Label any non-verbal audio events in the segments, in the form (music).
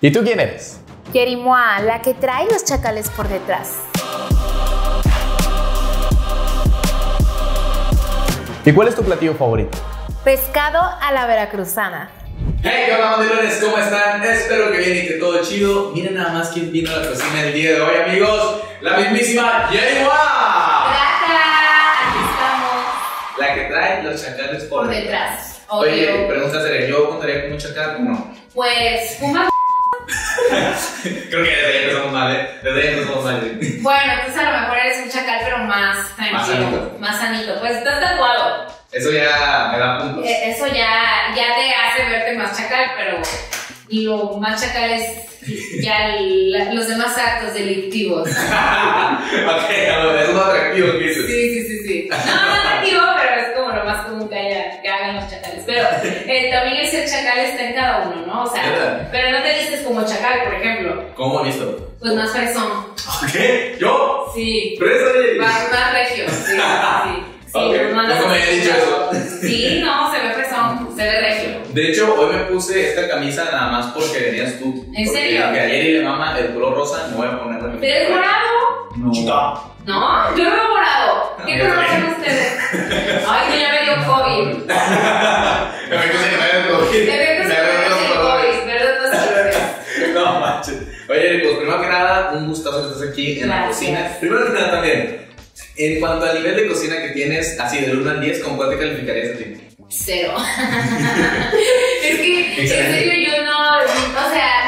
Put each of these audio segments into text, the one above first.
¿Y tú quién eres? Yerimoa, la que trae los chacales por detrás. ¿Y cuál es tu platillo favorito? Pescado a la veracruzana. Hey, ¿qué onda, mandilones? ¿Cómo están? Espero que bien y que todo chido. Miren nada más quién vino a la cocina el día de hoy, amigos. La mismísima Yerimoa. Aquí estamos La que trae los chacales por, por detrás. Oye, pregunta seria, ¿yo contaría como un chacal o no? Pues, fuma. (laughs) Creo que desde ahí empezamos mal, ¿eh? Desde ahí empezamos mal. Bueno, entonces a lo mejor eres un chacal, pero más tranquilo. sanito. Más sanito. Pues estás tatuado. Eso ya me da puntos. Eh, Eso ya, ya te hace verte más chacal, pero lo más chacal es ya la- los demás actos delictivos. (laughs) ok, ver, es un atractivo que dices. Sí, sí, sí, sí. No, no atractivo, pero es como lo más común que, haya, los chacales. Pero eh, también el ser chacal está en cada uno, ¿no? O sea, ¿Verdad? pero no te dices como chacal, por ejemplo. ¿Cómo visto? Pues más fresón. ¿Qué? ¿Yo? Sí. ¿Presa? Más, más regio. Sí, sí, sí. (laughs) Sí, Ok, nos mandas nunca me había dicho eso. Sí, no, se ve fresón, se ve regio. De hecho, hoy me puse esta camisa nada más porque venías tú. ¿En serio? Que ayer y la mamá el color rosa, no voy a mi ¿Pero es morado? No. Chica. No, yo veo morado. ¿Qué color son ustedes? Ay, que ya me dio COVID. (laughs) Me puse que me había cogido. Me veo que se Me dio. COVID. (laughs) No manches. Oye, pues primero que nada, un gustazo que estés aquí en la cocina. Primero que nada también, en cuanto al nivel de cocina que tienes, así del 1 al 10, ¿con cuál te calificarías a ti? Cero. (laughs) es que, en serio, yo no, o sea, no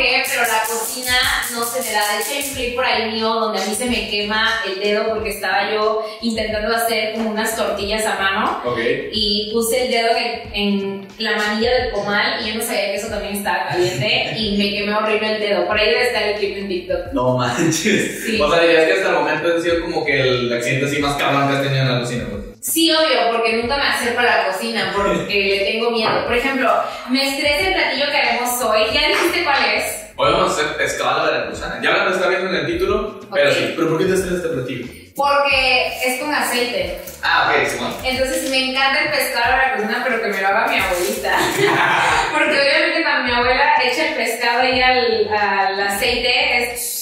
qué, pero la cocina no se me da. De hecho, hay un clip por ahí mío donde a mí se me quema el dedo porque estaba yo intentando hacer como unas tortillas a mano Ok. y puse el dedo en, en la manilla del comal y yo no sabía que eso también estaba caliente y me quemé horrible el dedo. Por ahí debe estar el clip en TikTok. No manches. Sí. O sea, dirías que hasta el momento ha sido como que el accidente así más cabrón que has tenido en la cocina. pues. Sí, obvio, porque nunca me acerco a la cocina porque le tengo miedo. Por ejemplo, me estresa el platillo que haremos hoy. ¿Ya dijiste cuál es? Hoy vamos a hacer pescado a la veracruzana. Ya lo está viendo en el título, pero sí. ¿Pero por qué te estresa este platillo? Porque es con aceite. Ah, ok, Simón. Entonces me encanta el pescado a la cocina, pero que me lo haga mi abuelita. (laughs) Porque obviamente cuando mi abuela echa el pescado ahí al, al aceite, es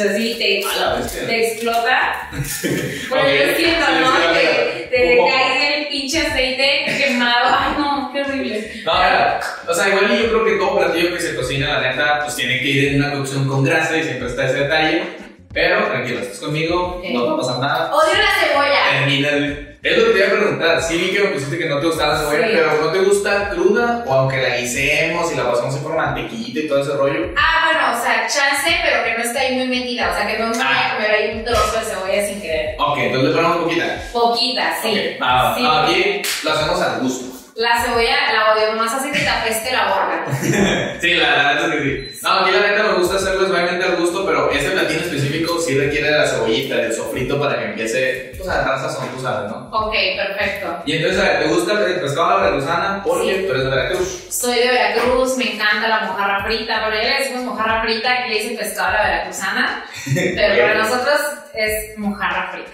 así, te, te explota. Bueno, Ok, yo siento, ¿no? te cae el pinche aceite quemado. Ay, no, qué horrible. No, o sea, igual yo creo que todo platillo que se cocina, la neta, pues tiene que ir en una cocción con grasa y siempre está ese detalle. Pero tranquilo, estás conmigo, no va a pasar nada. Odio la cebolla. Termina el- Es lo que te iba a preguntar. Sí vi que me pusiste que no te gustaba la cebolla, Sí. pero ¿no te gusta cruda? O aunque la guisemos y la pasamos por mantequillita y todo ese rollo. Ah, bueno, o sea, chance, pero que no está ahí muy metida. O sea, que no me Ah. a comer ahí un trozo de cebolla sin querer. Ok, entonces le ponemos poquita. Poquita, sí. Ok, va, Sí. lo hacemos al gusto. La cebolla la odio, nomás hace que te apeste la boca. (laughs) Sí, la, la neta es que sí. No, aquí la neta me gusta hacerlo obviamente al gusto, pero este platillo específico sí requiere de la cebollita, del sofrito para que empiece pues, a agarrar sazón, tú sabes, ¿no? Ok, perfecto. Y entonces, ¿te gusta el pescado a la veracruzana? Porque Sí. tú eres de Veracruz. Soy de Veracruz, me encanta la mojarra frita. Por ahí le decimos mojarra frita, aquí le dicen pescado a la veracruzana. (laughs) Pero para nosotros es mojarra frita.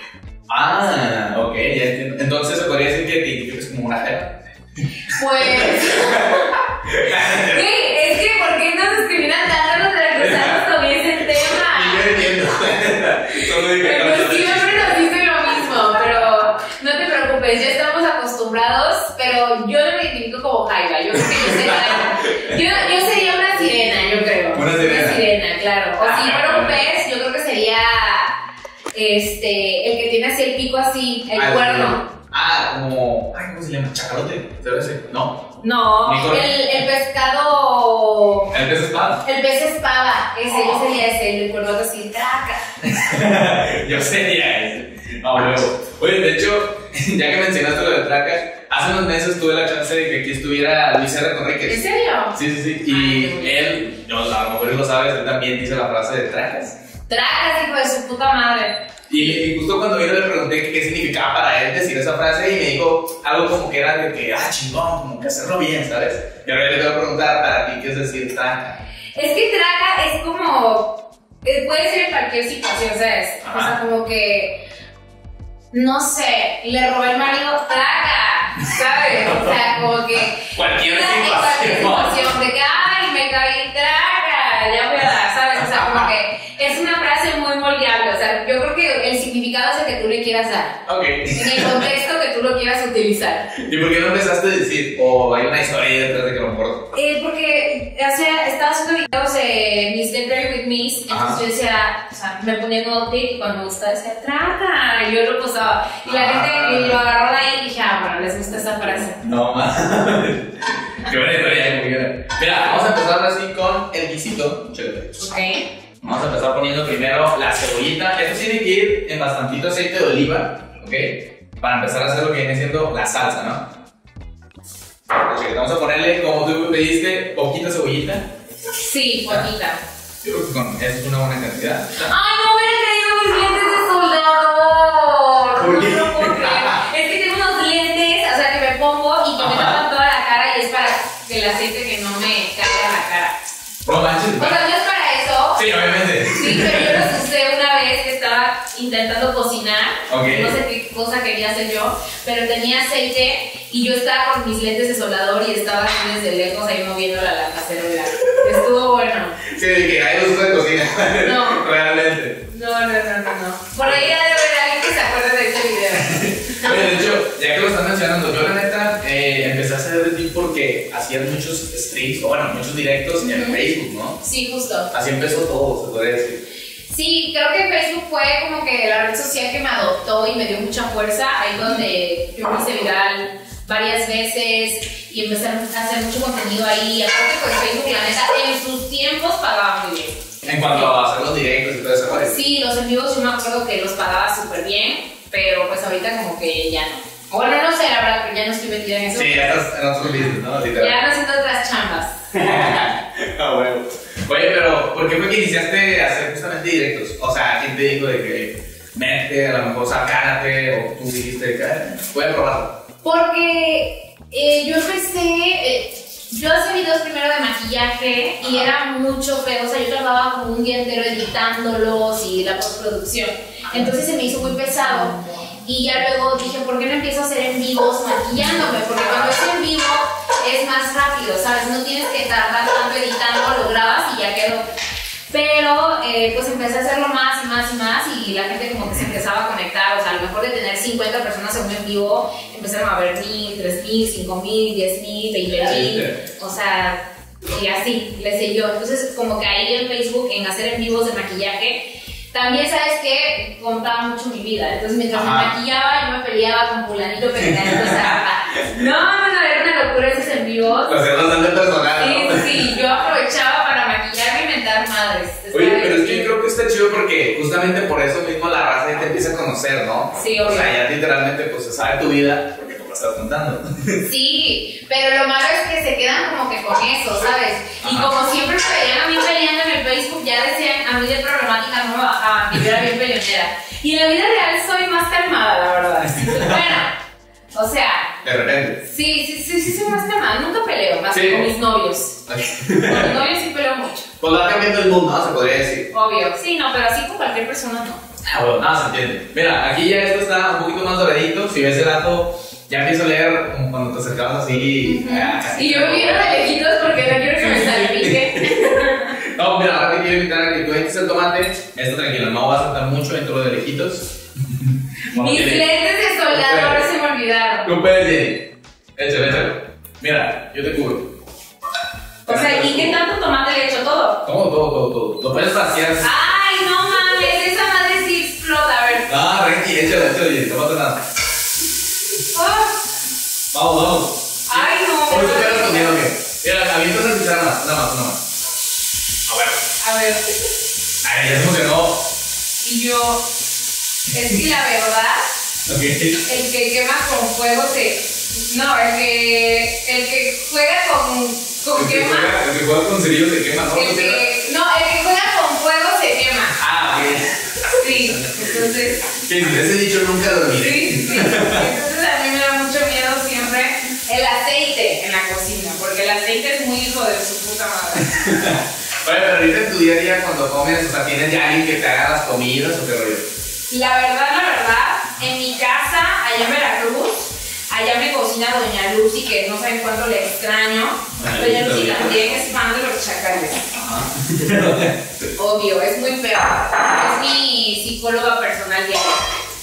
Ah, ok, ya entiendo. Entonces se podría decir que te identificas como una jeva. Pues. (laughs) ¿Qué? Es que, ¿por qué nos discriminan tanto los veracruzanos con ese tema? yo entiendo. (laughs) Pero siempre nos dicen lo mismo, pero no te preocupes, ya estamos acostumbrados, pero yo no me identifico como Jaiba, yo creo que yo sería, (laughs) yo, yo sería una sirena, yo creo. Una sirena. Una sirena, claro. O si fuera un pez, yo creo que sería este, el que tiene así el pico así, el Ah, cuerno. Ah, como. Ay, ¿cómo se llama? ¿Chacalote? ¿Debe ser? No. No, el, el pescado, El pez espada. el pez espada, ese, yo sería ese, el cuerno así, traca. (laughs) Yo sería ese. No, luego. Oye, de hecho, (laughs) ya que mencionaste lo de Traca, hace unos meses tuve la chance de que aquí estuviera Luis R. ¿En Conríquez. serio? Sí, sí, sí. Y él, yo, a lo mejor lo sabes, él también dice la frase de Tracas. Tracas, hijo de su puta madre. Y, y justo cuando vino le pregunté qué significaba para él decir esa frase y me dijo algo como que era de que, ah, chingón, como que hacerlo bien, ¿sabes? Y ahora yo le voy a preguntar para ti qué es decir traca. Es que traca es como. eh, Puede ser en cualquier situación, ¿sabes? O sea, Ajá. como que. No sé, le robé el marido, traca, ¿sabes? O sea, como que. Cualquier en cualquier situación. situación, de que, ay, me caí, traca. ya voy que tú le quieras dar. Ok. En el contexto que tú lo quieras utilizar. ¿Y por qué no empezaste a decir? O hay una historia detrás de que lo mejor. Eh, porque o sea, estaba haciendo videos de Miss Delivery with Miss, entonces yo decía, o sea, me ponía en tip y cuando me gustaba decía, trata, y yo lo posaba. Y la Ah. gente lo agarró de ahí y dije, ah, bueno, les gusta esa frase. No mames. (laughs) Qué buena historia, muy buena. Mira, vamos a empezar ahora sí con el guisito. Chécate. Ok. Vamos a empezar poniendo primero la cebollita. Esto tiene que ir en bastantito aceite de oliva, ¿ok? Para empezar a hacer lo que viene siendo la salsa, ¿no? Chécate, Vamos a ponerle, como tú me pediste, poquita cebollita. Sí, bonita. Yo creo que con eso es una buena cantidad. ¡Ay, no hubiera traído mis lentes de soldador! ¿Por qué? No lo puedo creer. Es que tengo unos lentes, o sea, que me pongo y que me Ajá. tapan toda la cara y es para que el aceite que no me caiga en la cara. No manches, O sea, no es para eso. Sí, obviamente. Sí, pero yo los usé una vez que estaba intentando cocinar. No sé qué cosa quería hacer yo, pero tenía aceite y yo estaba con mis lentes de soldador y estaba así desde lejos ahí moviendo la, la cacerola. Estuvo bueno. Sí, de que hay los usos de cocina. No. Realmente. No, no, no, no, no. Por ahí ha de haber alguien que se acuerde de este video. Oye, de hecho, ya que lo están mencionando, yo la neta eh, empecé a hacer de ti porque hacían muchos streams, o bueno, muchos directos en Ujú. Facebook, ¿no? Sí, justo. Así empezó todo, se podría decir. Sí, creo que Facebook fue como que la red social que me adoptó y me dio mucha fuerza. Ahí donde yo me hice viral varias veces y empecé a hacer mucho contenido ahí. Aparte, pues Facebook, la neta, en sus tiempos pagaba muy bien. En cuanto a hacer los directos y todo eso, ¿no? Sí, los en vivos yo me acuerdo que los pagaba súper bien, pero pues ahorita como que ya no. Bueno, no sé, la verdad, pero ya no estoy metida en eso. Sí, ya estás en otros business, ¿no? Literal. Ya no haciendo otras chambas. (laughs) Ah, bueno. Oye, pero ¿por qué fue que iniciaste a hacer justamente directos? O sea, ¿quién te dijo de que mete, a lo mejor sacárate, o tú dijiste que "Ah, voy a probarlo? Porque eh, yo empecé, eh, yo hacía videos primero de maquillaje y era mucho feo, o sea, yo trabajaba como un día entero editándolos y la postproducción. Entonces se me hizo muy pesado. Y ya luego dije, ¿por qué no empiezo a hacer en vivos maquillándome? Porque cuando es en vivo es más rápido, ¿sabes? No tienes que tardar tanto editando, lo grabas y ya quedó. Pero eh, pues empecé a hacerlo más y más y más y la gente como que se empezaba a conectar, o sea, a lo mejor de tener 50 personas en un en vivo, empezaron a ver 1000, 3000, 5000, 10000, 20000, o sea, y así, le sé yo. Entonces como que ahí en Facebook, en hacer en vivos de maquillaje, también sabes que contaba mucho mi vida. Entonces mientras me maquillaba, yo me peleaba con fulanito, perenganito, o sea, no, no, no, era una locura esos en vivos. Lo hacías bastante personal, Sí, ¿no? sí, sí, yo aprovechaba para maquillarme y mentar madres. Oye, pero es que yo creo que está chido porque justamente por eso mismo la raza ya te empieza a conocer, ¿no? Sí, O obvio. sea, ya literalmente pues se sabe tu vida estás contando. (laughs) Sí, pero lo malo es que se quedan como que con eso, ¿sabes? Y Ajá. como siempre me veían a mí peleando en el Facebook, ya decían a mí de problemática no me bajaban, que yo era bien peleonera. Y en la vida real soy más calmada, la verdad. (laughs) Bueno, o sea, De repente. sí, sí, sí, sí soy más calmada. Nunca peleo, más Sí. que con mis novios. Con mis novios sí peleo mucho, Pues va cambiando el mundo, ¿no? Se podría decir. obvio. Sí, no, pero así con cualquier persona no. Ah, bueno, nada, se entiende. Mira, aquí ya esto está un poquito más doradito. Si ves el dato, ya empiezo a leer como cuando te acercabas así. ah, casi. Y yo me viendo de lejitos porque no quiero que me salpique. (laughs) No, mira, ahora te quiero invitar a que tú eches el tomate. Esto tranquilo, no vas a saltar mucho dentro de lejitos. (laughs) Mis lentes de soldador se me olvidaron. Tú puedes, Jenny. Échale, échale. Mira, yo te cubro. O sea, ¿y qué tanto tomate le echo todo? Todo, todo, todo, todo. Lo puedes vaciar. ¡Ay, no mames! Esa madre sí explota. A ver. No, Renki, échale, échale, Jenny. No pasa nada. Vamos, vamos. ¡Ay, no! Hoy te quedas conmigo, ¿qué? Mira, avientas a escuchar más, nada más, nada más. A ver. A ver. Ay, ya se emocionó. Y yo. Es que la verdad, Ok. el que quema con fuego se. No, el que. El que juega con. con El que quema. juega- el que juega con cerillos se quema, ¿no? El que. No, el que juega con fuego se quema. Ah, ok. Sí, entonces. Sí, ese dicho nunca lo. Sí, sí. Entonces a mí me da mucho miedo siempre el aceite en la cocina, porque el aceite es muy hijo de su puta madre. (laughs) Oye, pero ahorita en tu día a día cuando comes, o sea, ¿tienes ya alguien que te haga las comidas o qué rollo? La verdad, la verdad, en mi casa, allá en Veracruz, allá me cocina Doña Lucy, que no saben cuánto le extraño. Doña Doña Lucy también. es fan de los chacales. Ajá. (laughs) Obvio, es muy feo. Es mi psicóloga personal diaria.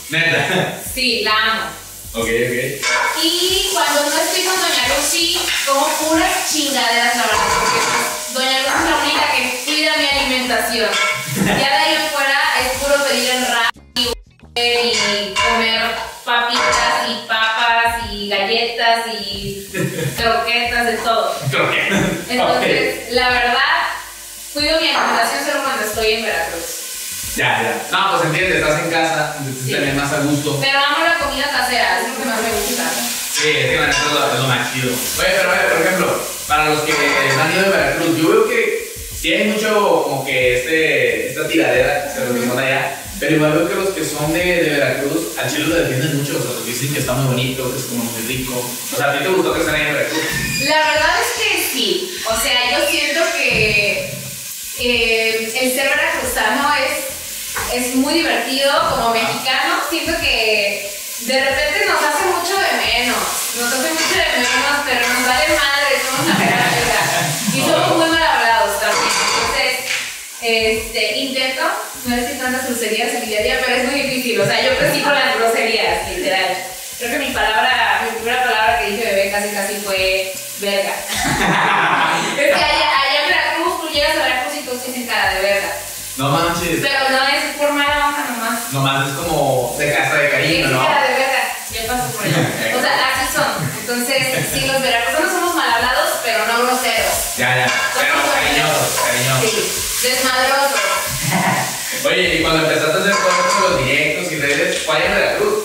Neta. Sí, la amo. Ok, ok. Y cuando no estoy con Doña Lucy, como puras chingaderas, la verdad, porque pues, Doña Lucy es la única que cuida mi alimentación. Ya de ahí en fuera es puro pedir en Uber, y comer papitas y papas y galletas y croquetas, de todo. Creo que. Entonces, la verdad, cuido mi alimentación solo cuando estoy en Veracruz. Ya, ya. No, pues entiendes, estás en casa, Sí. te más a gusto. Pero amo la comida casera, es lo que más me gusta. Sí, es que la neta es lo, más chido. Oye, pero oye, por ejemplo, para los que han ido de Veracruz, yo veo que sí hay mucho como que este, esta tiradera, se lo que son allá, pero igual veo que los que son de, de Veracruz, al chile lo defienden mucho, o sea, porque dicen que está muy bonito, que es como muy rico. O sea, ¿a ti te gustó que estén ahí en Veracruz? La verdad es que sí. O sea, yo siento que eh, el ser veracruzano es, es muy divertido como mexicano. Siento que de repente nos hace mucho de menos. Nos hace mucho de menos, pero nos vale madre, somos la verga. Y somos muy mal hablados también. Entonces, este, intento no decir tantas groserías en mi día a día, pero es muy difícil. O sea, yo crecí con las groserías, literal. Creo que mi palabra, mi primera palabra que dije bebé casi casi fue verga. (laughs) es que allá, allá en Veracruz, tú llegas a Veracruz y todos dicen cara de verga. No manches. Pero no es por mala onda nomás. Es como de casa de cariño, ¿no? cara de verga, ya paso por allá. (laughs) O sea, así son. Entonces, sí, los veracruzanos somos mal hablados, pero no groseros. Ya, ya. Pero cariñosos, cariñosos. Sí, desmadrosos. (laughs) Oye, y cuando empezaste a hacer todos los directos y redes, ¿cuál en Veracruz?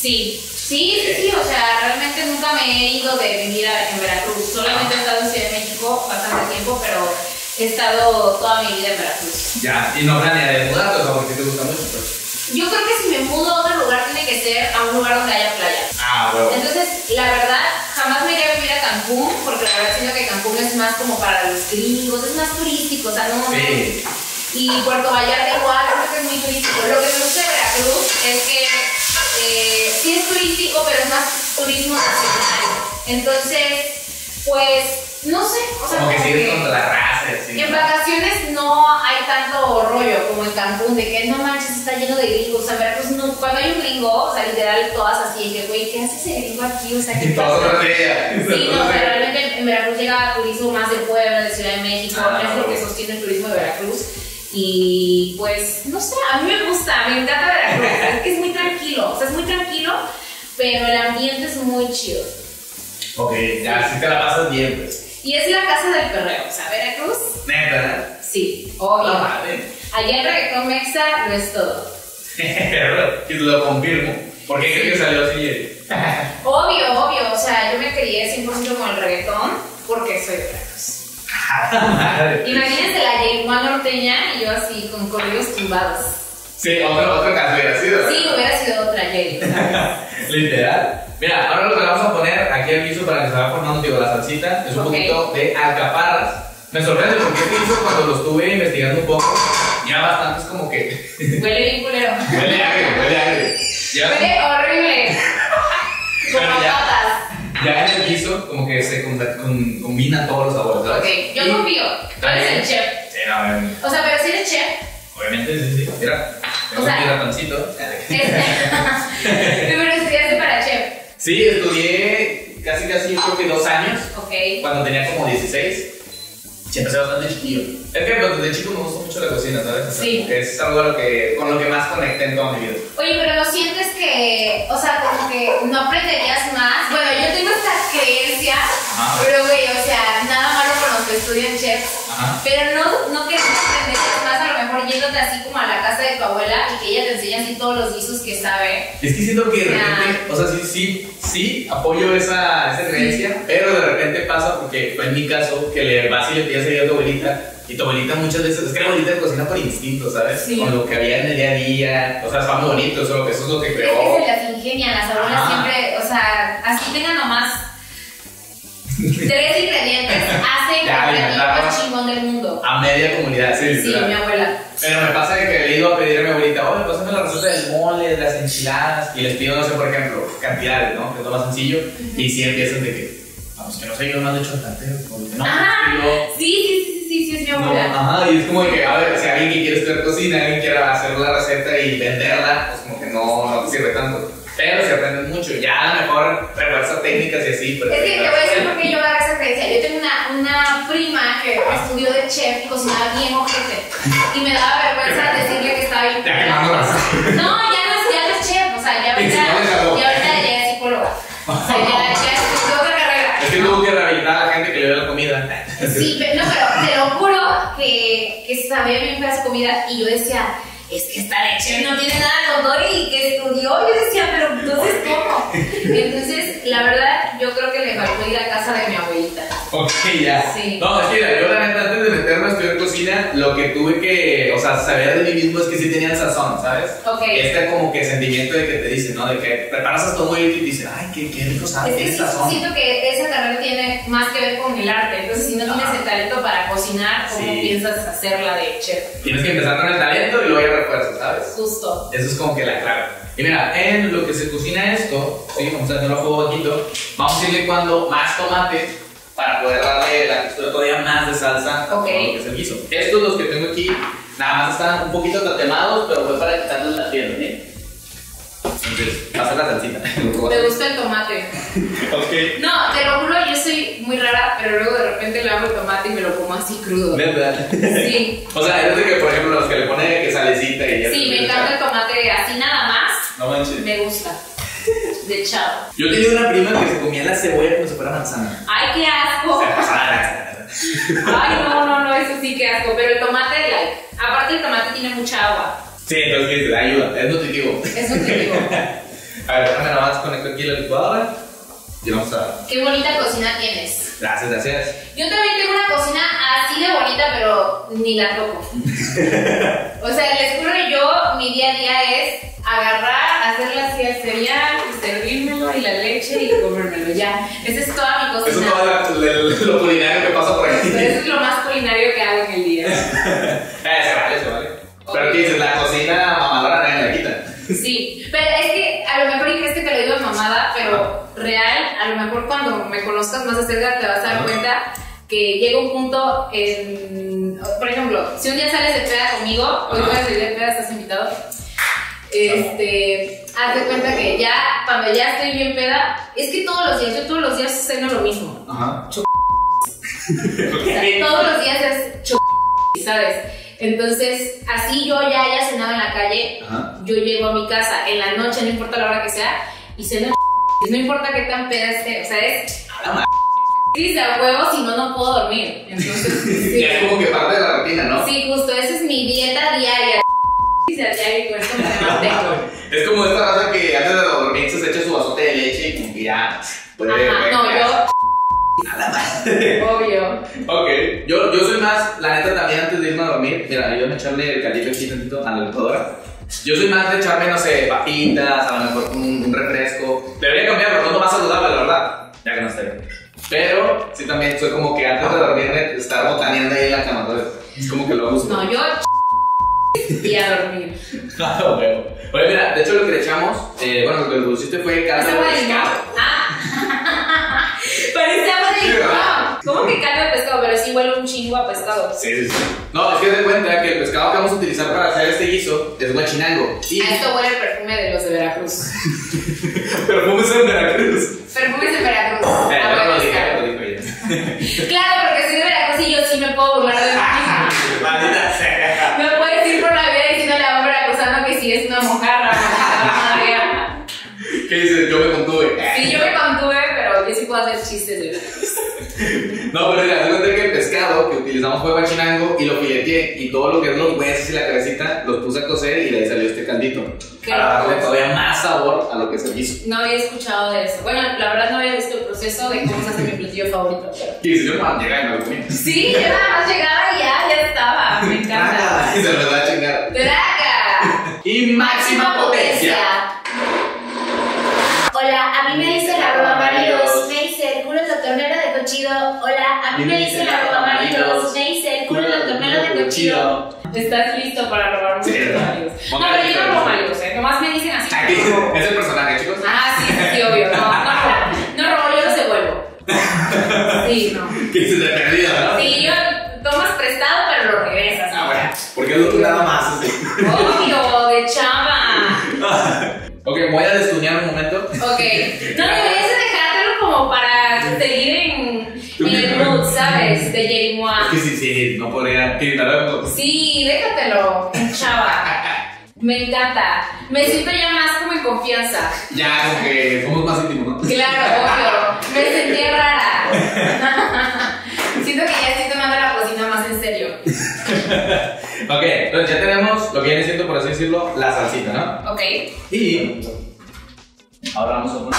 Sí, sí, sí, sí, o sea, realmente nunca me he ido de vivir a- en Veracruz. Solamente he estado en Ciudad de México bastante tiempo, pero he estado toda mi vida en Veracruz. Ya, y no planea de mudarte, o sea, porque te gusta mucho, pues. Yo creo que si me mudo a otro lugar tiene que ser a un lugar donde haya playa. Ah, huevo. Entonces, la verdad, jamás me iría a vivir a Cancún, porque la verdad siento que Cancún es más como para los gringos, es más turístico, o sea, no... Sí. Y Puerto Vallarta igual, creo que es muy turístico. Lo que me gusta de Veracruz es que eh, sí es turístico, pero es más turismo nacional. Entonces, pues, no sé, o sea, Como que como sigues que- contra la raza, y así. en ¿no? vacaciones no hay tanto rollo como en Cancún, de que no manches, está lleno de gringos. O sea, en Veracruz no, cuando hay un gringo, o sea, literal, todas así, que, güey, ¿qué hace ese gringo aquí? O sea, ¿qué Y (laughs) todos pasa? días. Sí, no, pero realmente en Veracruz llega turismo más de Puebla, de Ciudad de México, Ah, es lo que sostiene el turismo de Veracruz. Y pues, no sé, a mí me gusta, me encanta Veracruz, es que es muy tranquilo, o sea, es muy tranquilo, pero el ambiente es muy chido. Ok, ya, si te la pasas bien, pues. Y es la casa del perreo, o sea, Veracruz, Neta, sí, ¿no? obvio. Ah, vale. Allá el reggaetón mexa lo es todo. (laughs) Y lo confirmo. ¿Por qué crees que salió así? Obvio, obvio, o sea, yo me crié 100% con el reggaetón porque soy de Veracruz. (laughs) Madre. Imagínense la Yeguá norteña y yo así con corridos tumbados. Sí, otro, otro caso hubiera sido. Sí, hubiera sido otra ¿sabes? (laughs) Literal. Mira, ahora lo que vamos a poner aquí al guiso para que se vaya formando digo, la salsita es un Ok. poquito de alcaparras. Me sorprende porque este guiso cuando lo estuve investigando un poco, ya bastante es como que (laughs) Huele bien culero. huele agrio, huele agrio. Ya, Huele horrible. (laughs) Como patas. ya en el guiso como que se con- con- combinan todos los sabores, ¿sabes? Ok, yo confío. Tú eres el chef. Sí, no, obviamente. O sea, pero si eres chef, Obviamente, sí, sí. Mira, O sea- ratoncito. este, (laughs) pero estudiaste para chef. Sí, estudié casi, casi, creo que dos años. Ok. cuando tenía como 16, sí empecé bastante chiquillo. Es que pues, desde chico me gusta mucho la cocina, ¿sabes? O sea, Sí. Es algo lo que, con lo que más conecté en toda mi vida. Oye, pero no sientes que, o sea, como que no aprenderías más. Bueno, yo tengo esta creencia, Ajá. pero güey, o sea, nada malo con los que estudian chef. Ajá. Pero no, no crees que yéndote así como a la casa de tu abuela y que ella te enseñe así todos los guisos que sabe. Es que siento que de repente, o sea, sí, sí, sí, apoyo esa, esa creencia, pero de repente pasa porque fue en mi caso que le vas y le pides ayuda a tu abuelita. Y tu abuelita muchas veces, es que la abuelita cocina por instinto, ¿sabes? Sí. Con lo que había en el día a día. O sea, está muy bonito, eso, eso es lo que Es que creó. se las ingenian, las abuelas Ajá. siempre, o sea, así tengan nomás tres ingredientes, (laughs) hacen el platillo más chingón del mundo. a media comunidad, sí, Sí, ¿verdad? mi abuela. Pero me pasa que le ido a pedir a mi abuelita, oye, pásame la receta del mole, de las enchiladas, y les pido, no sé, por ejemplo, cantidades, ¿no? Que es lo más sencillo, y sí empiezan de que, vamos, que no sé, yo no he hecho chocolate, o no, Ah, es que yo- sí, sí, sí, sí, sí, es mi No, abuela. ajá, y es como que, a ver, si alguien que quiere estudiar cocina, alguien quiere hacer la receta y venderla, pues como que no, no te sirve tanto. Pero se aprende mucho, ya a lo mejor refuerza técnicas y así, pero... Es que te voy a decir por qué yo agarré esa creencia. Yo tengo una, una prima que estudió de chef y cocinaba bien ojete. Y me daba vergüenza decirle que estaba bien. Ya. No, ya no, es, ya no es chef. O sea, ya ahorita, ya ahorita ya es psicóloga. O sea, ya, ya estudió otra carrera. Es que tuvo que rehabilitar a la gente que le dio la comida. Sí, pero, no, pero te lo juro que, que sabía bien fea su comida y yo decía, es que esta leche no tiene nada con todo y que estudió. Yo decía, pero entonces, ¿cómo? (laughs) Entonces, la verdad, yo creo que le faltó ir a casa de mi abuelita. Ok, ya. Sí. No, es que mira, yo la neta antes de meterme a estudiar cocina, lo que tuve que, o sea, saber de mí mismo es que sí tenían sazón, ¿sabes? Ok. Este como que sentimiento de que te dicen, ¿no? De que preparas hasta muy bien y te dicen, ay, qué, qué rico sabe, Es que tiene sí, sazón. siento que esa carrera tiene más que ver con el arte. Entonces, si no tienes Ajá. el talento para cocinar, ¿cómo Sí. piensas hacerla de chef? Tienes que empezar con el talento y luego ya refuerzas, ¿sabes? Justo. Eso es como que la clave. Y mira, en lo que se cocina esto, sí, vamos a hacerlo a fuego bajito, vamos a ir licuando más tomate para poder darle la textura todavía más de salsa a Ok. lo que es el guiso. Estos, los que tengo aquí, nada más están un poquito tatemados, pero fue para quitarles la piel, ¿eh? Entonces, pasa la salsita. (laughs) Me gusta el tomate. (laughs) ok. No, te lo juro, yo soy muy rara, pero luego de repente le hago el tomate y me lo como así crudo. ¿Verdad? Sí. (laughs) O sea, es de que, por ejemplo, los que le ponen que salecita y eso. Sí, me encanta el tomate así nada más. No manches. Me gusta. (laughs) De chavo. Yo tenía una prima que se comía la cebolla como si fuera manzana. Ay, qué asco. Ay, no, no, no, eso sí que asco. Pero el tomate, like. Aparte, el tomate tiene mucha agua. Sí, entonces ayuda, es nutritivo. Es nutritivo. (laughs) A ver, déjame nada más conecto aquí la licuadora y vamos a. Qué bonita cocina tienes. Gracias, gracias. Yo también tengo una cocina así de bonita, pero ni la toco. (laughs) O sea, les juro que yo, mi día a día es agarrar, hacerle así al cereal, servírmelo y la leche y comérmelo. Ya, esa es toda mi Eso cocina. es todo la- lo, lo culinario que pasa por aquí. Pero eso es lo más culinario que hago en el día. (laughs) Eh, se vale, se vale. Pero. ¿qué dices? La cocina mamadora nadie la quita. Sí, pero es que a lo mejor y crees que te lo digo mamada, pero real, a lo mejor cuando me conozcas más de cerca te vas a dar cuenta que llega un punto en, por ejemplo, si un día sales de peda conmigo, hoy puedes salir de peda, estás invitado. Este, haz de cuenta que ya, cuando ya estoy bien peda, es que todos los días, yo todos los días ceno lo mismo. Ajá. (laughs) O sea, todos los días es ch ¿sabes? Entonces, así yo ya haya cenado en la calle, Ajá. yo llego a mi casa en la noche, no importa la hora que sea, y ceno (laughs) no importa qué tan peda esté, o sea, es sí, a huevo, si no, no puedo dormir. Entonces, (laughs) sí, Ya es como que parte de la rutina, ¿no? sí, justo, esa es mi dieta diaria. Dice a diario y con esto me (laughs) mantengo. Es como esta raza que antes de dormir se echa su vasote de leche y como que ya puede. Ajá, puede no, yo, A la madre. obvio. Ok, yo, yo soy más, la neta también antes de irme a dormir, mira, yo me echarle el caldito aquí tantito a la licuadora. Yo soy más de echarme, no sé, papitas, a lo mejor un, un refresco. Debería cambiarlo, todo más saludable, la verdad, ya que no estoy. Pero sí también soy como que antes de dormirme estar botaneando ahí en la cama, ¿sabes? Es como que lo uso. No, yo y a dormir. (laughs) Claro, huevo. Oye, mira, de hecho lo que le echamos, eh, bueno, lo que le pusiste fue ¿Es caldo de pescado. Ah. Parece agua de. ¿verdad? ¿Cómo que caldo de pescado? Pero sí huele un chingo a pescado. Sí, sí, sí. No, es que de cuenta que el pescado que vamos a utilizar para hacer este guiso es guachinango. Y A esto huele el perfume de los de Veracruz. (laughs) perfumes en Veracruz. Perfumes de Veracruz. No de lo dije, pescado. lo dijo ella. (laughs) Claro, porque soy de Veracruz y yo sí me puedo burlar de mí es una mojarra, mojarra madre. ¿Qué dices? Yo me contuve. Sí, yo me contuve, pero yo sí puedo hacer chistes de. (laughs) No, pero mira, cuenta que el pescado que utilizamos fue guachinango y lo fileteé y todo lo que es los huesos y la cabecita los puse a cocer y de ahí salió este caldito. Qué Para darle todavía más sabor a lo que el guiso. No había escuchado de eso. Bueno, la verdad no había visto el proceso de cómo se hace mi platillo favorito. Y si yo cuando llega y me lo comí. Sí, yo nada más llegaba y ya, ya estaba. Me (laughs) encanta. Y se me va a chingar. ¡Draga! Y máxima potencia. Hola, a mí me dice la arroba Maridos, me dice el culo tornero de cochido. Hola, a mí me dicen aromamaridos, me dicen culo de tornero de cochino. ¿Estás listo para robar Sí. maridos? No, pero el yo no robo maridos, ¿eh? Nomás me dicen así. Aquí es el personaje, chicos. Ah, sí, sí, obvio. No, no, robo. no robo, yo los devuelvo. (laughs) Sí, no. Que se te perdido, ¿no? Sí, yo tomas prestado, pero lo regresas. Ah, bueno, porque es nada más así. Chava. (laughs) Ok, voy a destuñar un momento. Ok. No, deberías de dejártelo como para seguir en, en el mood, ¿sabes? De Jerry. Es que sí, sí, no podría quitarlo. Sí, déjatelo, chava. Me encanta. Me siento ya más como en confianza. Ya, como que somos más íntimos, ¿no? Claro, obvio. Me sentí rara. (laughs) Siento que ya serio. (laughs) Ok, entonces ya tenemos lo que viene siendo, por así decirlo, la salsita, ¿no? Ok. Y ahora vamos a ponerle.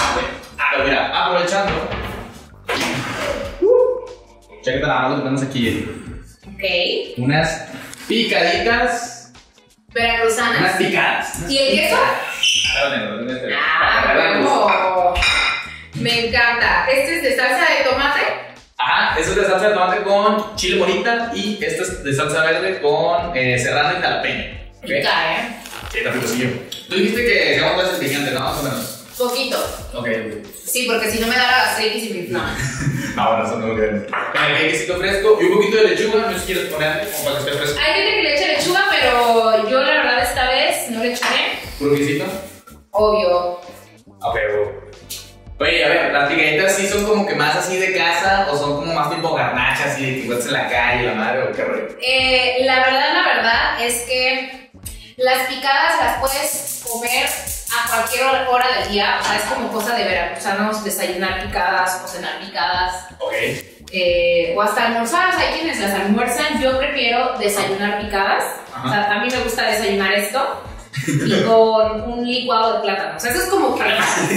Ah, pero mira, aprovechando. Chequete nada más lo que tenemos aquí. Ok. Unas picaditas. Unas Veracruzanas. picadas. ¿Y el queso? Este. Ah, huevo. Me encanta. ¿Este es de salsa de tomate? Ajá, esto es de salsa de tomate con chile morita y esto es de salsa verde con eh, serrano y jalapeño. ¿Ok? Pica, ¿eh? Sí, está picosillo. Tú dijiste que seamos veces picante, ¿no? Más o menos. Poquito. Ok. Sí, porque si no me da la gastritis y me inflama. (laughs) No, bueno, eso no lo creo. Hay quesito fresco y un poquito de lechuga, no sé si quieres ponerle, como para que esté fresco. Hay gente que le echa lechuga, pero yo la verdad esta vez no le echaré. Puro quesito. Obvio. Ok, Oye, a ver, las picaditas sí son como que más así de casa o son como más tipo garnachas, así de que encuentras en la calle, la madre o qué rollo. Eh, la verdad, la verdad es que las picadas las puedes comer a cualquier hora- del día. O sea, es como cosa de veracruzanos desayunar picadas o cenar picadas. Ok. eh, o hasta sea, hay quienes las almuerzan. Yo prefiero desayunar picadas. Ajá. O sea, a mí me gusta desayunar esto. (laughs) Y con un licuado de plátano. O sea, eso es como que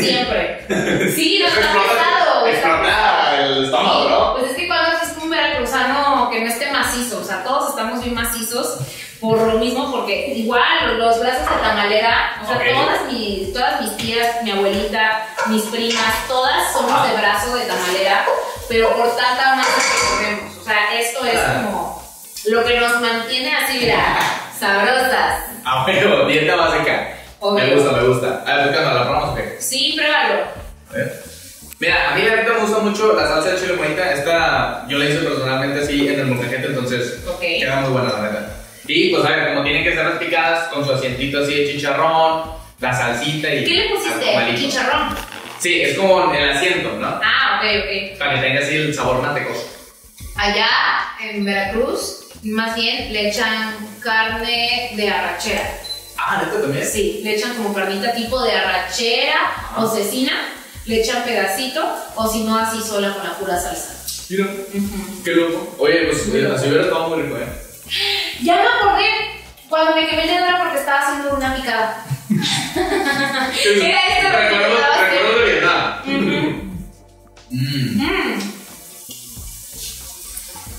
siempre. (laughs) Sí, no está pesado. Explota el estómago, ¿no? Pues es que cuando haces un veracruzano que no esté macizo, o sea, todos estamos bien macizos por lo mismo, porque igual los brazos de tamalera, o sea, Ok. todas, mis, todas mis tías, mi abuelita, mis primas, todas somos de brazo de tamalera, pero por tanta masa que comemos. O sea, esto es Ah. como lo que nos mantiene así, mira, sabrosas. Ah, pero dieta básica. Obvio. Me gusta, me gusta. A ver, buscando, ¿la probamos o qué? Sí, pruébalo. A ver. Mira, a mí la neta me gusta mucho la salsa de chile bonita. Esta yo la hice personalmente así en el molcajete, entonces Ok. queda muy buena la neta. Y pues a ver, como tienen que ser las picadas con su asientito así de chicharrón, la salsita y. ¿Qué le pusiste? Chicharrón. Sí, es como el asiento, ¿no? Ah, ok, ok. Para que tenga así el sabor mantecoso. Allá en Veracruz, más bien le echan carne de arrachera. Ah, ¿neta también? Sí, le echan como carnita tipo de arrachera o cecina, le echan pedacito o si no así sola con la pura salsa. Mira, qué loco. Oye, pues eh, así hubiera estado muy rico, ¿eh? Ya me acordé cuando me quemé el dedo era porque estaba haciendo una picada. (laughs) Era esto lo que recuerdo de Vietnam. Mm. Mm.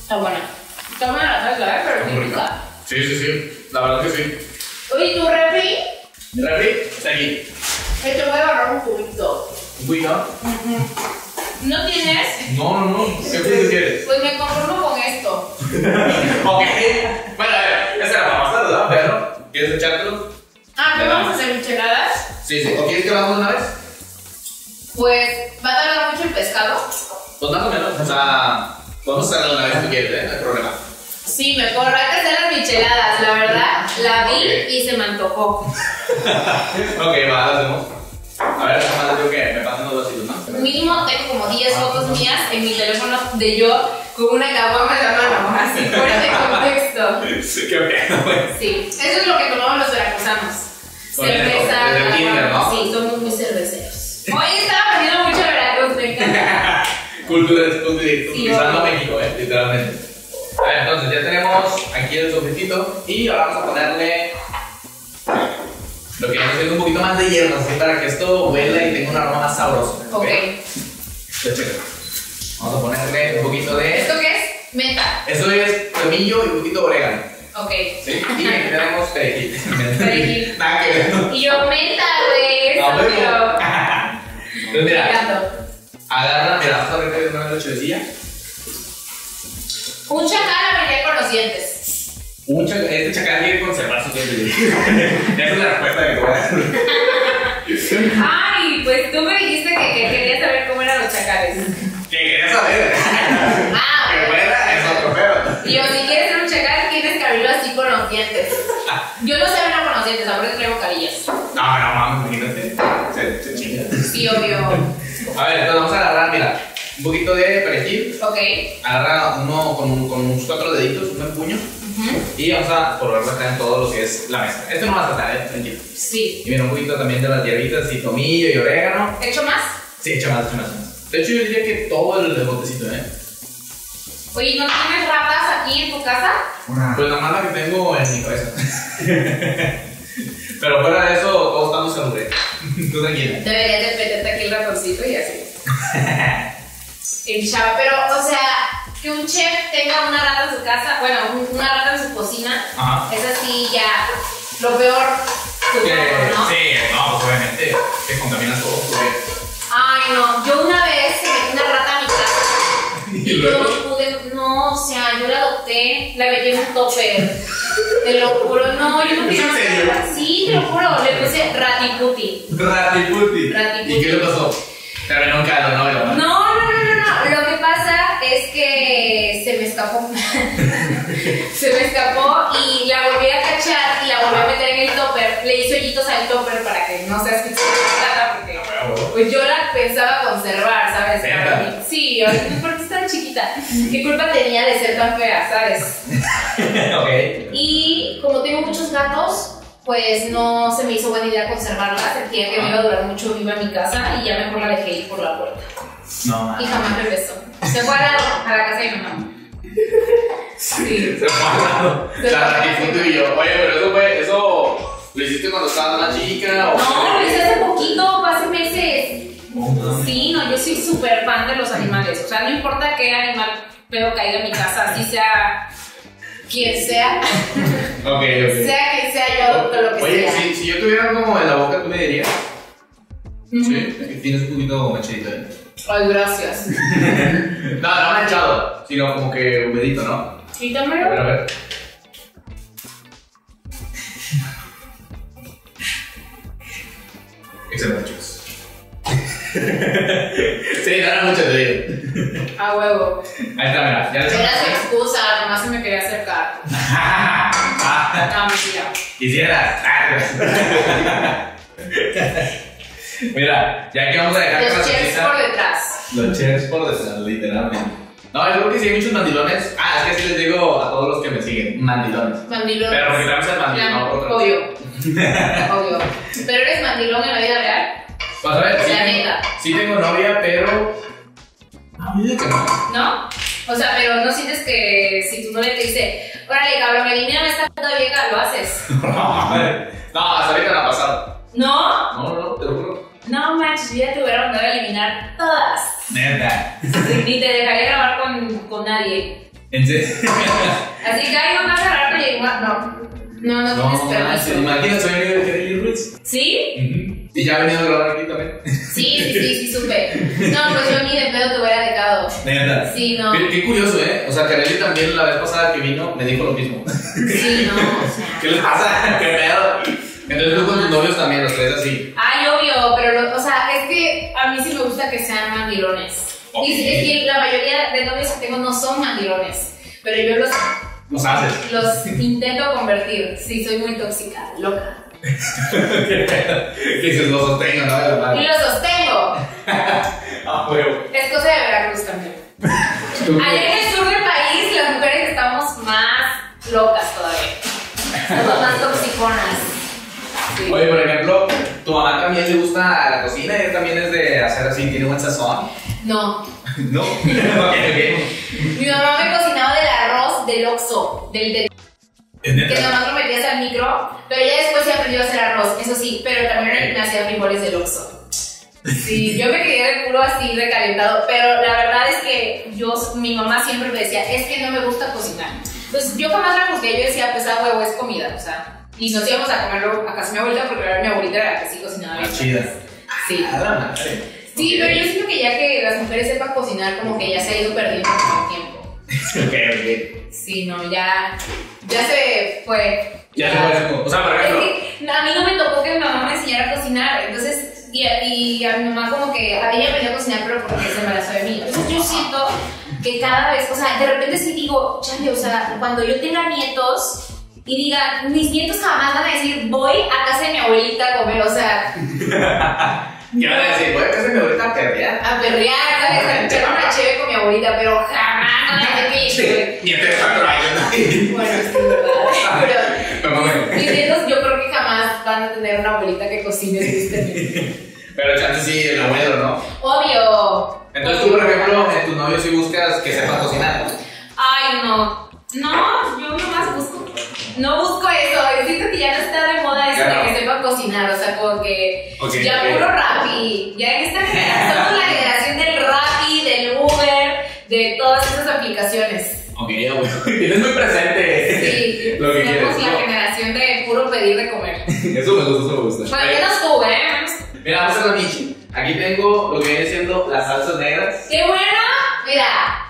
Está buena. Está buena la salsa, ¿eh? pero Muy sí rica. Sí, sí, sí. La verdad que sí. Oye, tu refri, El refri está aquí. eh, te voy a agarrar un cubito. Un cuidado. ¿No tienes? No, no, no. ¿Qué piensas quieres? Pues me conformo con esto. (laughs) Ok. Bueno, a ver, esa era para más tarde, ¿verdad? Pero, ¿quieres echártelo? Ah, ¿qué vamos a hacer micheladas? Sí, sí. ¿O quieres que lo hagamos una vez? Pues va a tardar mucho el pescado. Pues más o menos. O sea, podemos hacerlo una vez si quieres, ¿eh? No hay problema. Sí, mejor hay que hacer las micheladas, la verdad. La vi y se me antojó. (laughs) Ok, va, lo hacemos. A ver, más digo que me pasen los vasitos, ¿no? Mínimo tengo como 10 fotos mías en mi teléfono de yo con una caguama en la mano, así fuera de contexto. (laughs) Qué pena, (laughs) güey. Sí, eso es lo que tomamos los veracruzanos. Cerveza. desde kinder, ¿no? Sí, somos muy cerveceros. Hoy estaba aprendiendo mucho de Veracruz, me encanta. Cultura, obvio. México, ¿eh? Literalmente. A ver, entonces ya tenemos aquí el sofritito y ahora vamos a ponerle lo que viene siendo un poquito más de hierro, así para que esto huela y tenga un aroma más sabroso. Ok. Checa. Vamos a ponerle un poquito de. ¿Esto qué es? Meta. Esto es tomillo y un poquito de orégano. Ok. ¿sí? Y aquí (laughs) tenemos perejil. Perejil. (laughs) Nada que ver. Y yo, meta, güey, No, yo. Entonces, mira. Agarra, mira, vamos a recargar una vez la chivecilla. Un chacal abriría con los dientes. Un chacal, este chacal quiere conservar sus dientes. (laughs) Esa es la respuesta que a dar. Ay, pues tú me dijiste que, que querías saber cómo eran los chacales. Que quería saber. Ah, (laughs) Que fuera es otro pedo. Y yo, si quieres ser un chacal, tienes que abrirlo así con los dientes. Yo no sé abrirlo con los dientes, ahora traigo carillas. No, no, mames, imagínate. Se, se. Sí, obvio. A ver, entonces vamos a agarrar, mira, un poquito de perejil. Ok. Agarra uno con, un- con unos cuatro deditos, un puño. Y vamos a probarlo acá en todo lo que es la mesa. Esto no va a tratar, eh, tranquilo. Sí. Y mira, un poquito también de las hierbitas y tomillo y orégano. ¿He hecho más? Sí, echa más, echa más. De hecho, yo diría que todo el, el botecito, ¿eh? Oye, ¿no tienes ratas aquí en tu casa? Pues la mala que tengo en mi cabeza. (laughs) Pero fuera de eso, todos estamos saludables. (laughs) Tú tranquila. Deberías de meterte aquí el ratoncito y así. (laughs) El chavo, pero, o sea, que un chef tenga una rata en su casa, bueno, un- una rata en su cocina, Ajá. es así ya lo peor Que, ¿no? Sí, no, pues obviamente, te contaminas todo. porque- Ay, no, yo una vez se metí una rata a mi yo luego, no pude, no, o sea, yo la adopté, la metí en un topper. Te lo juro, no, yo no ¿Es en quería matarla. Sí, te lo juro, le puse ratiputi. Ratiputi. Ratiputi. ¿Y qué le pasó? Terminó un caldo, ¿no? No, no, no, no, no. Lo que pasa es que se me escapó. (laughs) se me escapó y la volví a cachar y la volví a meter en el topper. Le hice hoyitos al topper para que no se porque pues yo la pensaba conservar, ¿sabes? Para mí. Sí, yo, ¿por qué es tan chiquita? ¿Qué culpa tenía de ser tan fea, sabes? (laughs) ok. Y como tengo muchos gatos, pues no se me hizo buena idea conservarla. Sentía que me iba a durar mucho viva en mi casa y ya mejor la dejé ir por la puerta. No, Y jamás regresó. Se fue a la, a la casa de mi mamá. Sí. Se fue al lado. Se La fue. ratiputi y yo. Oye, pero eso fue, eso lo hiciste cuando estabas más chica o. No, lo hice hace poquito. Sí, no, yo soy súper fan de los animales. O sea, no importa qué animal feo caiga en mi casa, así sea quien sea, (laughs) Ok, ok. sea quien sea, yo adopto lo que Oye, sea. si, si yo tuviera algo como en la boca, ¿tú me dirías? Sí, tienes un poquito manchadito ahí. Ay, gracias. (laughs) No, no manchado, sino como que humedito, ¿no? A ver, a Quítamelo. ver. (laughs) Excelente, chicos. (laughs) sí, no era mucho, te digo. A huevo. Ahí está, mira. Ya Era su excusa, nomás se me quería acercar. Ah, (laughs) No, mentira. Quisieras. (laughs) Mira, ya que vamos a dejar que la Los chefs por detrás. Los chefs por detrás, literalmente. No, yo creo que sí hay muchos mandilones. Ah, es que sí les digo a todos los que me siguen, mandilones. Mandilón. Pero porque también es mandilón, Obvio. Obvio. Pero eres mandilón en la vida real. Vas a ver, sí La tengo, neta. sí tengo novia, pero. No, yo digo que no. ¿No? O sea, pero no sientes que si tu novia te dice, órale, cabrón, elimíname esta puta vieja, lo haces. (laughs) No, hasta ahorita no ha pasado. ¿No? No, no, no, te lo juro. No manches, ya te hubiera mandado a eliminar todas. Neta. Ni te dejaría grabar con, con nadie. ¿En serio? Así que ay, vas a agarrarte y no. No, no, No, tienes imagínate, amigo de Kelly Ruiz. ¿Sí? Y ya ha venido a grabar aquí también. Sí, sí, sí, sí, supe. No, pues yo ni de pedo te hubiera dejado. Neta. Sí, no. Qué, qué curioso, ¿eh? O sea, Kareli también la vez pasada que vino me dijo lo mismo. Sí, no, o sea. (laughs) ¿Qué les pasa? (laughs) ¿Qué pedo? Entonces tú con tus novios también, los tres así. Ay, obvio, pero, lo- o sea, es que a mí sí me gusta que sean mandilones. Ok. Y es que la mayoría de novios que tengo no son mandilones, pero yo los, Los haces. los intento convertir. Sí, soy muy tóxica, loca. (laughs) que se lo sostenga, ¿no? Y lo sostengo. (laughs) Ah, huevo. Es cosa de Veracruz también. (laughs) Allá en el sur del país, las mujeres estamos más locas todavía. Somos más toxiconas. Sí. Oye, por ejemplo, tu mamá también le gusta la cocina, ella también es de hacer así, tiene buen sazón. No, (laughs) ¿No? (laughs) Mi mamá me cocinaba del arroz del oxo, del de ¿Es que nomás lo metías al micro, pero ya después sí aprendió a hacer arroz, eso sí, pero también me hacía frijoles del Oxxo. Sí, (laughs) yo me quedé de culo así recalentado, pero la verdad es que yo, mi mamá siempre me decía, es que no me gusta cocinar. Entonces yo jamás la juzgué, yo decía, pues a huevo es comida, o sea, y nos íbamos a comerlo a casa de mi abuelita porque mi abuelita era la que sí cocinaba bien. Ah, chida. Sí. A la madre. Sí, Ok. pero yo siento que ya que las mujeres sepan cocinar, como que ya se ha ido perdiendo con el tiempo. (laughs) ok, ok. Sí, no, ya, ya se fue. Ya se fue. O sea, por Es ejemplo. que a mí no me tocó que mi mamá me enseñara a cocinar, entonces, y a, y a mi mamá como que a ella aprendió a cocinar, pero porque se embarazó de mí. Entonces yo siento que cada vez, o sea, de repente sí digo, chale, o sea, cuando yo tenga nietos y diga, mis nietos jamás van a decir, voy a casa de mi abuelita a comer, o sea, (laughs) ¿Qué van a decir? Voy a casa de mi abuelita a perrear. a perrear, ¿sabes? A echar una chévere con mi abuelita, pero jamás van a decir que Ni te cuatro años. Bueno, sí, ¿verdad? (laughs) Pero mis nietos yo creo que jamás van a tener una abuelita que cocine (laughs) tristemente. Pero chance sí, el abuelo, ¿no? Obvio. Entonces tú, por ejemplo, en tu novio sí buscas que sepa cocinar. Ay, no. No, yo. No busco eso. Yo siento que ya no está de moda eso Ya de que sepa cocinar. O sea, como que ya ok. puro Rappi. Ya en esta generación somos la (laughs) generación del Rappi, del Uber, de todas esas aplicaciones. Ok, bueno. (laughs) Tienes muy presente Sí, (laughs) lo que quieres. somos la ¿no? generación de puro pedir de comer. Eso me gusta, eso me gusta. Bueno. Menos tú. Mira, vamos a la michi. Aquí tengo lo que viene siendo las salsas negras. ¡Qué bueno! Mira,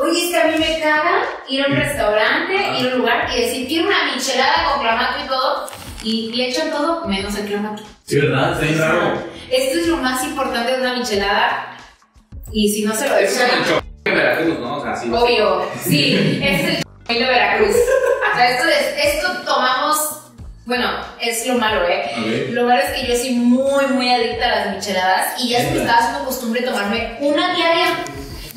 oye, es que a mí me caga ir a un restaurante, ir a un lugar y decir, quiero una michelada con clamato y todo, y le echan todo menos el clamato. Sí, ¿verdad? Bien raro. Esto es lo más importante de una michelada, y si no se lo Es como el echan, de Veracruz, ¿no? O sea, sí. obvio, sí, es el de Veracruz. O sea, esto, es- esto tomamos, bueno, es lo malo, ¿eh? Lo malo es que yo soy muy, muy adicta a las micheladas y ya se me estaba haciendo costumbre tomarme una diaria.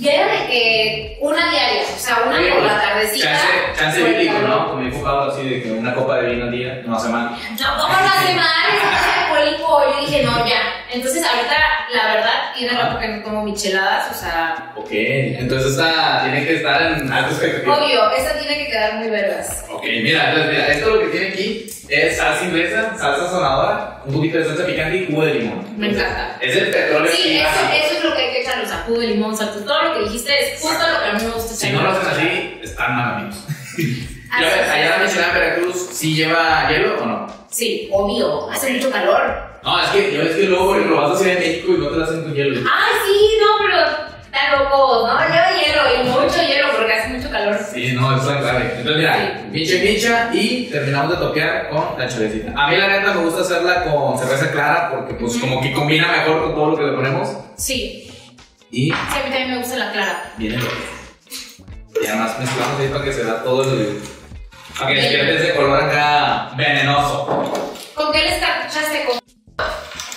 Ya era de que una diaria, o sea, una por la tardecita. Chance, chance bíblico. ¿no? Como dijo Pablo, así de que una copa de vino al día, no hace mal. No, como una semana, es alcohólico. Yo dije, no, ya. Entonces, ahorita, la verdad, tiene rato que no como micheladas, o sea, Ok, entonces esta tiene que estar en alta expectativa. obvio, esa tiene que quedar muy vergas. Ok, mira, entonces mira, esto lo que tiene aquí es salsa inglesa, salsa sonadora, un poquito de salsa picante y jugo de limón. Me encanta. Es el petróleo Sí, eso, eso es lo que hay que echarle, o sea, jugo de limón, salsa, todo lo que dijiste es justo lo que a mí me gusta Si no lo hacen así, están mal amigos. (laughs) Ves, es. allá la michelada en Veracruz, ¿sí lleva hielo o no? Sí, obvio, hace mucho calor. No, es que yo es que luego lo vas a hacer en México y no te lo hacen con hielo. Ay, sí, no, pero están locos, ¿no? Lleva hielo y mucho hielo porque hace mucho calor. Sí, no, eso es clave. Entonces, mira, pinche pincha y terminamos de toquear con la chalecita. A mí, la neta, me gusta hacerla con cerveza clara porque, pues, como que combina mejor con todo lo que le ponemos. Sí, Y sí, a mí también me gusta la clara. viene lo Y además mezclamos ahí para que se da todo el. Para que despierte ese color acá venenoso. ¿Con qué les cachaste con?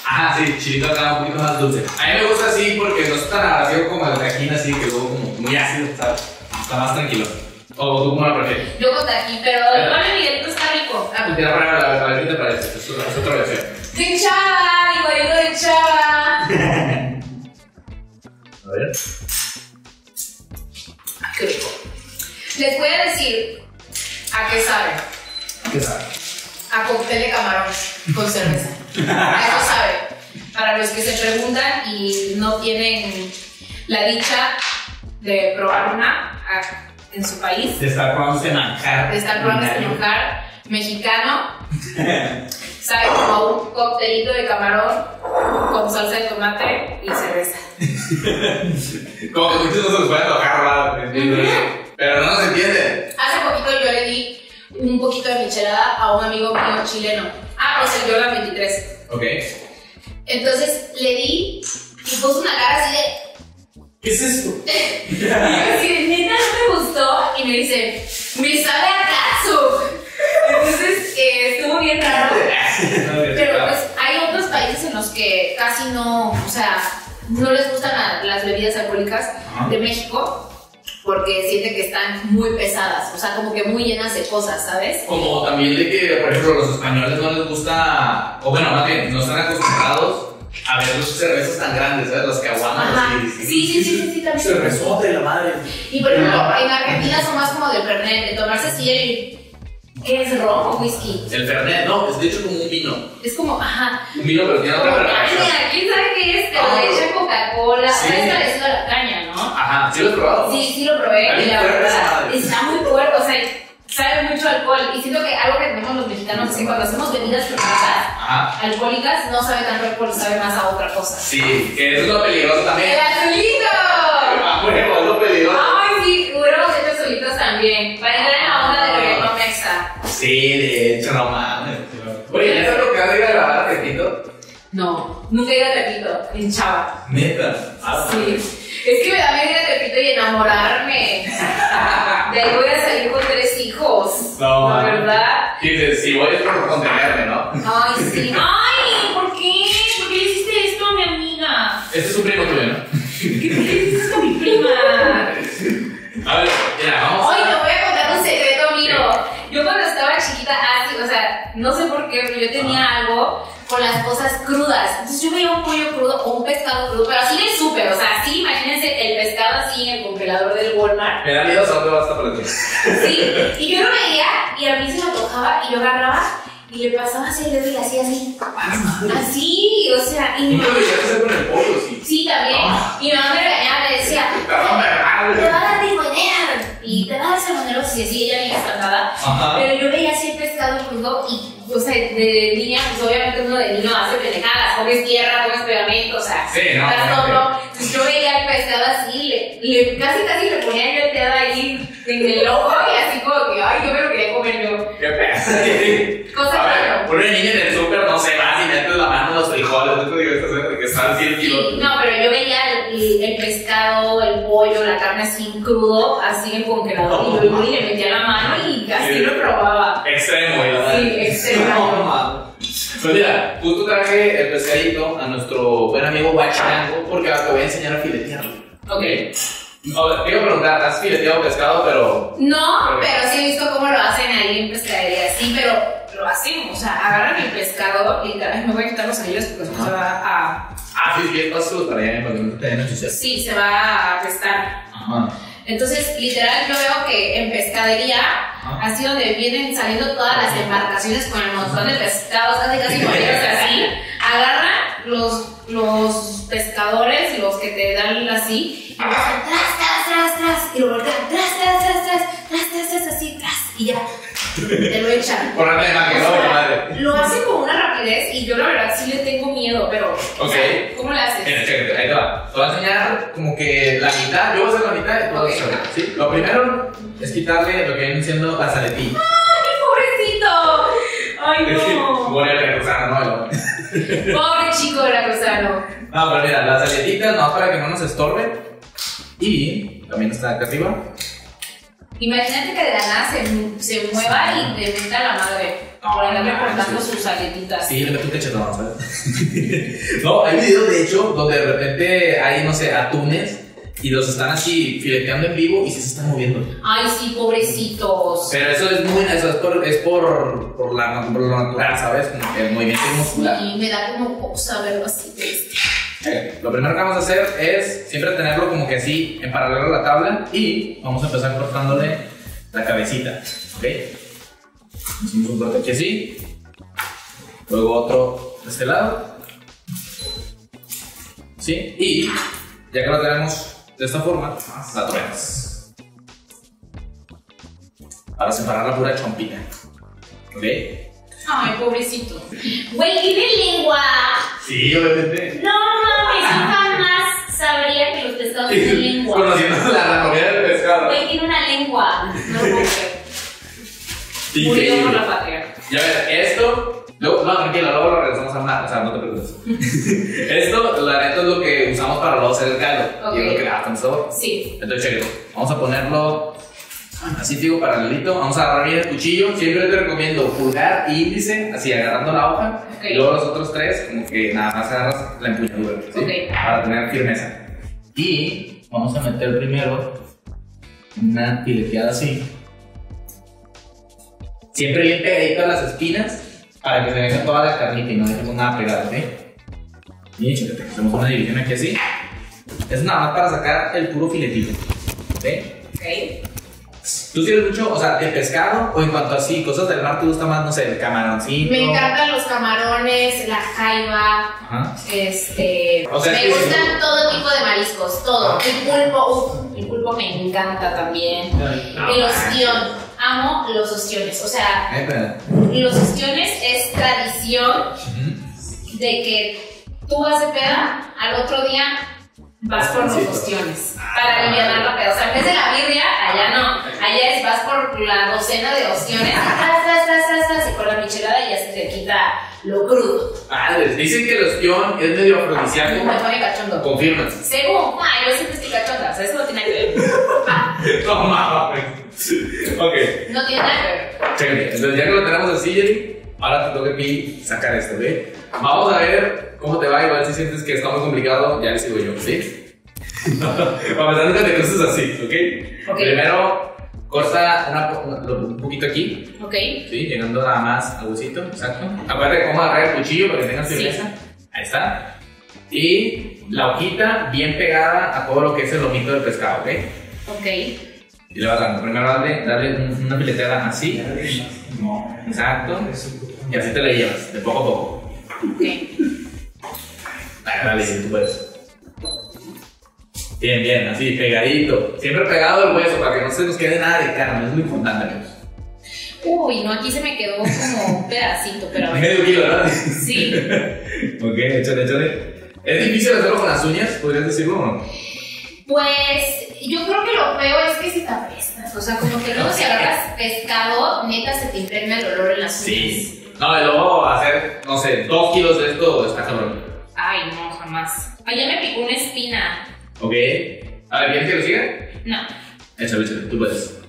Ajá, sí, chilito acá un poquito más dulce. A mí me gusta así porque no es tan abrasivo como el tajín, así que luego como muy ácido, ¿sabes? Está más tranquilo. O tú cómo lo prefieres. Yo con taquín, pero el mole Miguelito está rico. Ah, pues tira para a ver qué te parece. Es, es otra versión. De chava, igualito de chava. (laughs) A ver. Qué rico. Les voy a decir a qué sabe. ¿Qué sabe? A cóctel de camarón con cerveza. A eso sabe. Para los que se preguntan y no tienen la dicha de probar una a- en su país, De estar probando este manjar. de estar probando este manjar mexicano, (laughs) sabe como un coctelito de camarón con salsa de tomate y cerveza. (laughs) Como que muchos no se los pueden tocar. Pero no se entiende. Hace poquito yo le di un poquito de michelada a un amigo mío chileno. Ah, pues el Jordan 23. Ok. Entonces le di y puso una cara así de. ¿Qué es esto? (laughs) Y yo así, neta, no me gustó. Y me dice, me sabe a katsu. Entonces eh, estuvo bien raro. (laughs) Pero pues hay otros países en los que casi no, o sea, no les gustan la- las bebidas alcohólicas de México porque sienten que están muy pesadas, o sea, como que muy llenas de cosas, ¿sabes? Como también de que, por ejemplo, los españoles no les gusta, o bueno, más bien, no están acostumbrados a ver los cervezas tan grandes, ¿sabes? Las que aguantan Ajá. así. Sí, sí, sí, sí, sí, también. Cervezote, la madre. Y por ejemplo, en Argentina son más como del Fernet, de tomarse así el. ¿Qué es ron o whisky? El Fernet, no, es de hecho como un vino. Es como, ajá. Un vino, pero tiene otra preparación. caña, ¿quién sabe qué es? Te Ah. lo echan Coca-Cola. Sí. Es parecido a la caña, ¿no? Ajá, ¿sí lo has probado? Sí, sí lo probé y la verdad está muy fuerte, o sea, sabe mucho a alcohol. Y siento que algo que tenemos los mexicanos es que cuando hacemos bebidas Ajá. alcohólicas no sabe tanto a alcohol, sabe más a otra cosa. Sí, que eso es lo peligroso ¡El también. azulito! Ah, huevo, es lo peligroso. Ay, sí, hubiéramos hecho también. Para entrar en la onda. Sí, de hecho, no mames. Oye, ¿ya te ha tocado ir a grabar a Tepito? No, nunca he ido a Tepito, en Chava. Neta. Ah, Sí. Es que me da miedo ir a Tepito y enamorarme. De ahí voy a salir con tres hijos. No, La man. verdad. Dices, si voy es por contenerme, ¿no? Ay, sí. (laughs) Ay, ¿por qué? ¿Por qué le hiciste esto a mi amiga? Este es un primo tuyo, ¿no? ¿Qué, ¿Por qué le hiciste esto a mi prima? (laughs) A ver, no sé por qué, pero yo tenía algo con las cosas crudas. Entonces yo veía un pollo crudo o un pescado crudo, pero así en el súper, o sea, así, imagínense el pescado así en el congelador del Walmart. Me da miedo saber dónde va a estar para ti. Sí, (laughs) y yo lo veía y a mí se me antojaba y yo agarraba y le pasaba así el dedo y le hacía así. Así, o sea, y Nunca lo hacer con el pollo, sí. Sí, también. Y mi mamá me regañaba, me decía, (laughs) te va a dar rigonear y te va a dar salmonero si así ella bien espantada. Pero yo veía así el pescado crudo y, o sea, de niña, pues obviamente uno de niño hace pendejadas, comes tierra, comes pegamento, o sea, Sí, no, estás tonto. Entonces yo veía el pescado así, le, le- casi casi le ponía yo el dedo ahí en el ojo y así como que, ay, yo me lo quería comer yo. ¿Qué pedo? (laughs) Cosa A ver, rara. una niña en el súper, no sé, vas y metes la mano en los frijoles, no te digo veces que están 100 kilos. Sí, no, pero yo veía el, el pescado, el pollo, la carne así crudo, así en el congelador, y yo iba y le metía la mano y así Sí. lo probaba. Extremo, verdad. Sí, extremo. Pues mira, justo traje el pescadito a nuestro buen amigo Guachango porque te voy a enseñar a filetearlo. Ok. Ahora, te iba a preguntar, ¿has fileteado pescado? Pero. No, pero sí he visto cómo lo hacen ahí en pescadería, sí, pero lo hacen, o sea, agarran el pescado, literal, me voy a quitar los anillos porque se va a, Ah, sí, sí, pásalo para allá para que no te den ensuciar. sí, se va a apestar. Ajá. Entonces, literal, yo veo que en pescadería, Ajá. así donde vienen saliendo todas las embarcaciones con el montón de pescados, casi casi (laughs) molidos así, agarran los, los pescadores, los que te dan así, y hacen tras, tras, tras, tras, y lo voltean tras, tras, tras, tras, tras, tras, tras, así, tras, y ya, te lo echan. Por la tema que no, madre. Lo hacen con una rapidez y yo la verdad sí le tengo miedo, pero o Ok. sea, ¿cómo le haces? Ahí te va. Te voy a enseñar como que la mitad, yo voy a hacer la mitad y tú vas a Ok. hacer la mitad, ¿sí? Lo primero es quitarle lo que viene siendo las aletillas. ¡Ay, pobrecito! ¡Ay, no! Regresar, ¿no? Pobre chico veracruzano. No, pero mira, las aletitas, no para que no nos estorben. Y también está acá arriba. Imagínate que de la nada se, se mueva y te meta la madre. Por andarle No, cortando sí. sus aletitas. Sí, le meto un cachetón, ¿sabes? (laughs) no, hay videos de hecho donde de repente hay, no sé, atunes y los están así fileteando en vivo y sí se están moviendo. Ay, sí, pobrecitos. Pero eso es muy, eso es por, es por, por, la, por natural, ¿sabes? Como que el movimiento muscular. Y me da como cosa verlo así. Lo primero que vamos a hacer es siempre tenerlo como que así en paralelo a la tabla y vamos a empezar cortándole la cabecita, ¿ok? Hacemos un corte aquí así, luego otro de este lado, ¿sí? Y ya que lo tenemos de esta forma, la truenas para separar la pura chompita, ¿ok? Ay, pobrecito. Güey, tiene lengua. Sí, obviamente. No mames, yo jamás sabría que los pescados tienen lengua. Conociendo la anatomía del pescado. Güey, tiene una lengua. No lo puedo creer. Murió por la patria. Y a ver, esto. Luego, no, tranquilo, luego lo regresamos a una. O sea, no te preocupes. (laughs) esto, la neta, es lo que usamos para luego hacer el caldo. Ok. Y es lo que le da sabor. Sí. Entonces, chéquete. Vamos a ponerlo así, digo, paralelito. Vamos a agarrar bien el cuchillo. Siempre te recomiendo pulgar e índice, así agarrando la hoja. Y luego los otros tres, como que nada más agarras la empuñadura. ¿sí? Ok. Para tener firmeza. Y vamos a meter primero una fileteada así. Siempre bien pegadito a las espinas para que se venga toda la carnita y no dejemos nada pegado, ¿ok? Y chécate, hacemos una división aquí así. Es nada más para sacar el puro filetito, ¿ok? Ok. ¿Tú tienes mucho, o sea, de pescado o en cuanto a así, cosas del mar te gusta más, no sé, el camaroncito? Me encantan los camarones, la jaiba, Ajá. este... O sea, me que- gustan todo tipo de mariscos, todo. El pulpo, uff, el pulpo me encanta también. No, El ostión, amo los ostiones. O sea, los ostiones es tradición de que tú vas de peda, al otro día vas por ostiones. Para aliviar la peda. O sea, en vez de la birria, allá no. Allá es vas por la docena de ostiones. y con la michelada ya se te quita lo crudo. Madres, dicen que el ostión es medio afrodisíaco. Me pone cachondo. Confirman. Según, ay, yo siempre estoy cachonda. O sea, eso no tiene que ver. (laughs) No mames. Ok. No tiene nada que ver. Entonces ya que lo tenemos así, Jerry, ahora te toca a ti sacar esto, ¿ok? Vamos a ver cómo te va, igual si sientes que está muy complicado, ya le sigo yo, ¿sí? (laughs) Para empezar, nunca te cruces así, ¿ok? Ok. Primero, corta un poquito aquí, Ok. ¿sí? Llegando nada más al huesito, exacto. Acuérdate cómo agarrar el cuchillo para que tengas Sí. firmeza. Ahí está. Y la hojita bien pegada a todo lo que es el lomito del pescado, ¿ok? Ok. Y le vas dando. Primero dale, dale un- una fileteada así. Exacto. Y así te la llevas, de poco a poco. Ok. Dale, tú puedes. Bien, bien, así, pegadito. Siempre pegado al hueso para que no se nos quede nada de carne, es muy importante, amigos. Uy, no, aquí se me quedó como un pedacito, pero a ver. Medio kilo, ¿verdad? Sí. (laughs) ok, échale, échale. ¿Es difícil hacerlo con las uñas? ¿Podrías decirlo o no? Pues yo creo que lo feo es que se te apestas. O sea, como que luego si agarras pescado, neta se te impregna el olor en las uñas. Sí. No, y luego hacer, no sé, dos kilos de esto está cabrón. Ay, no, jamás. Ay, ya me picó una espina. Ok. A ver, ¿quieres que lo siga? No. Échale, échale, tú puedes.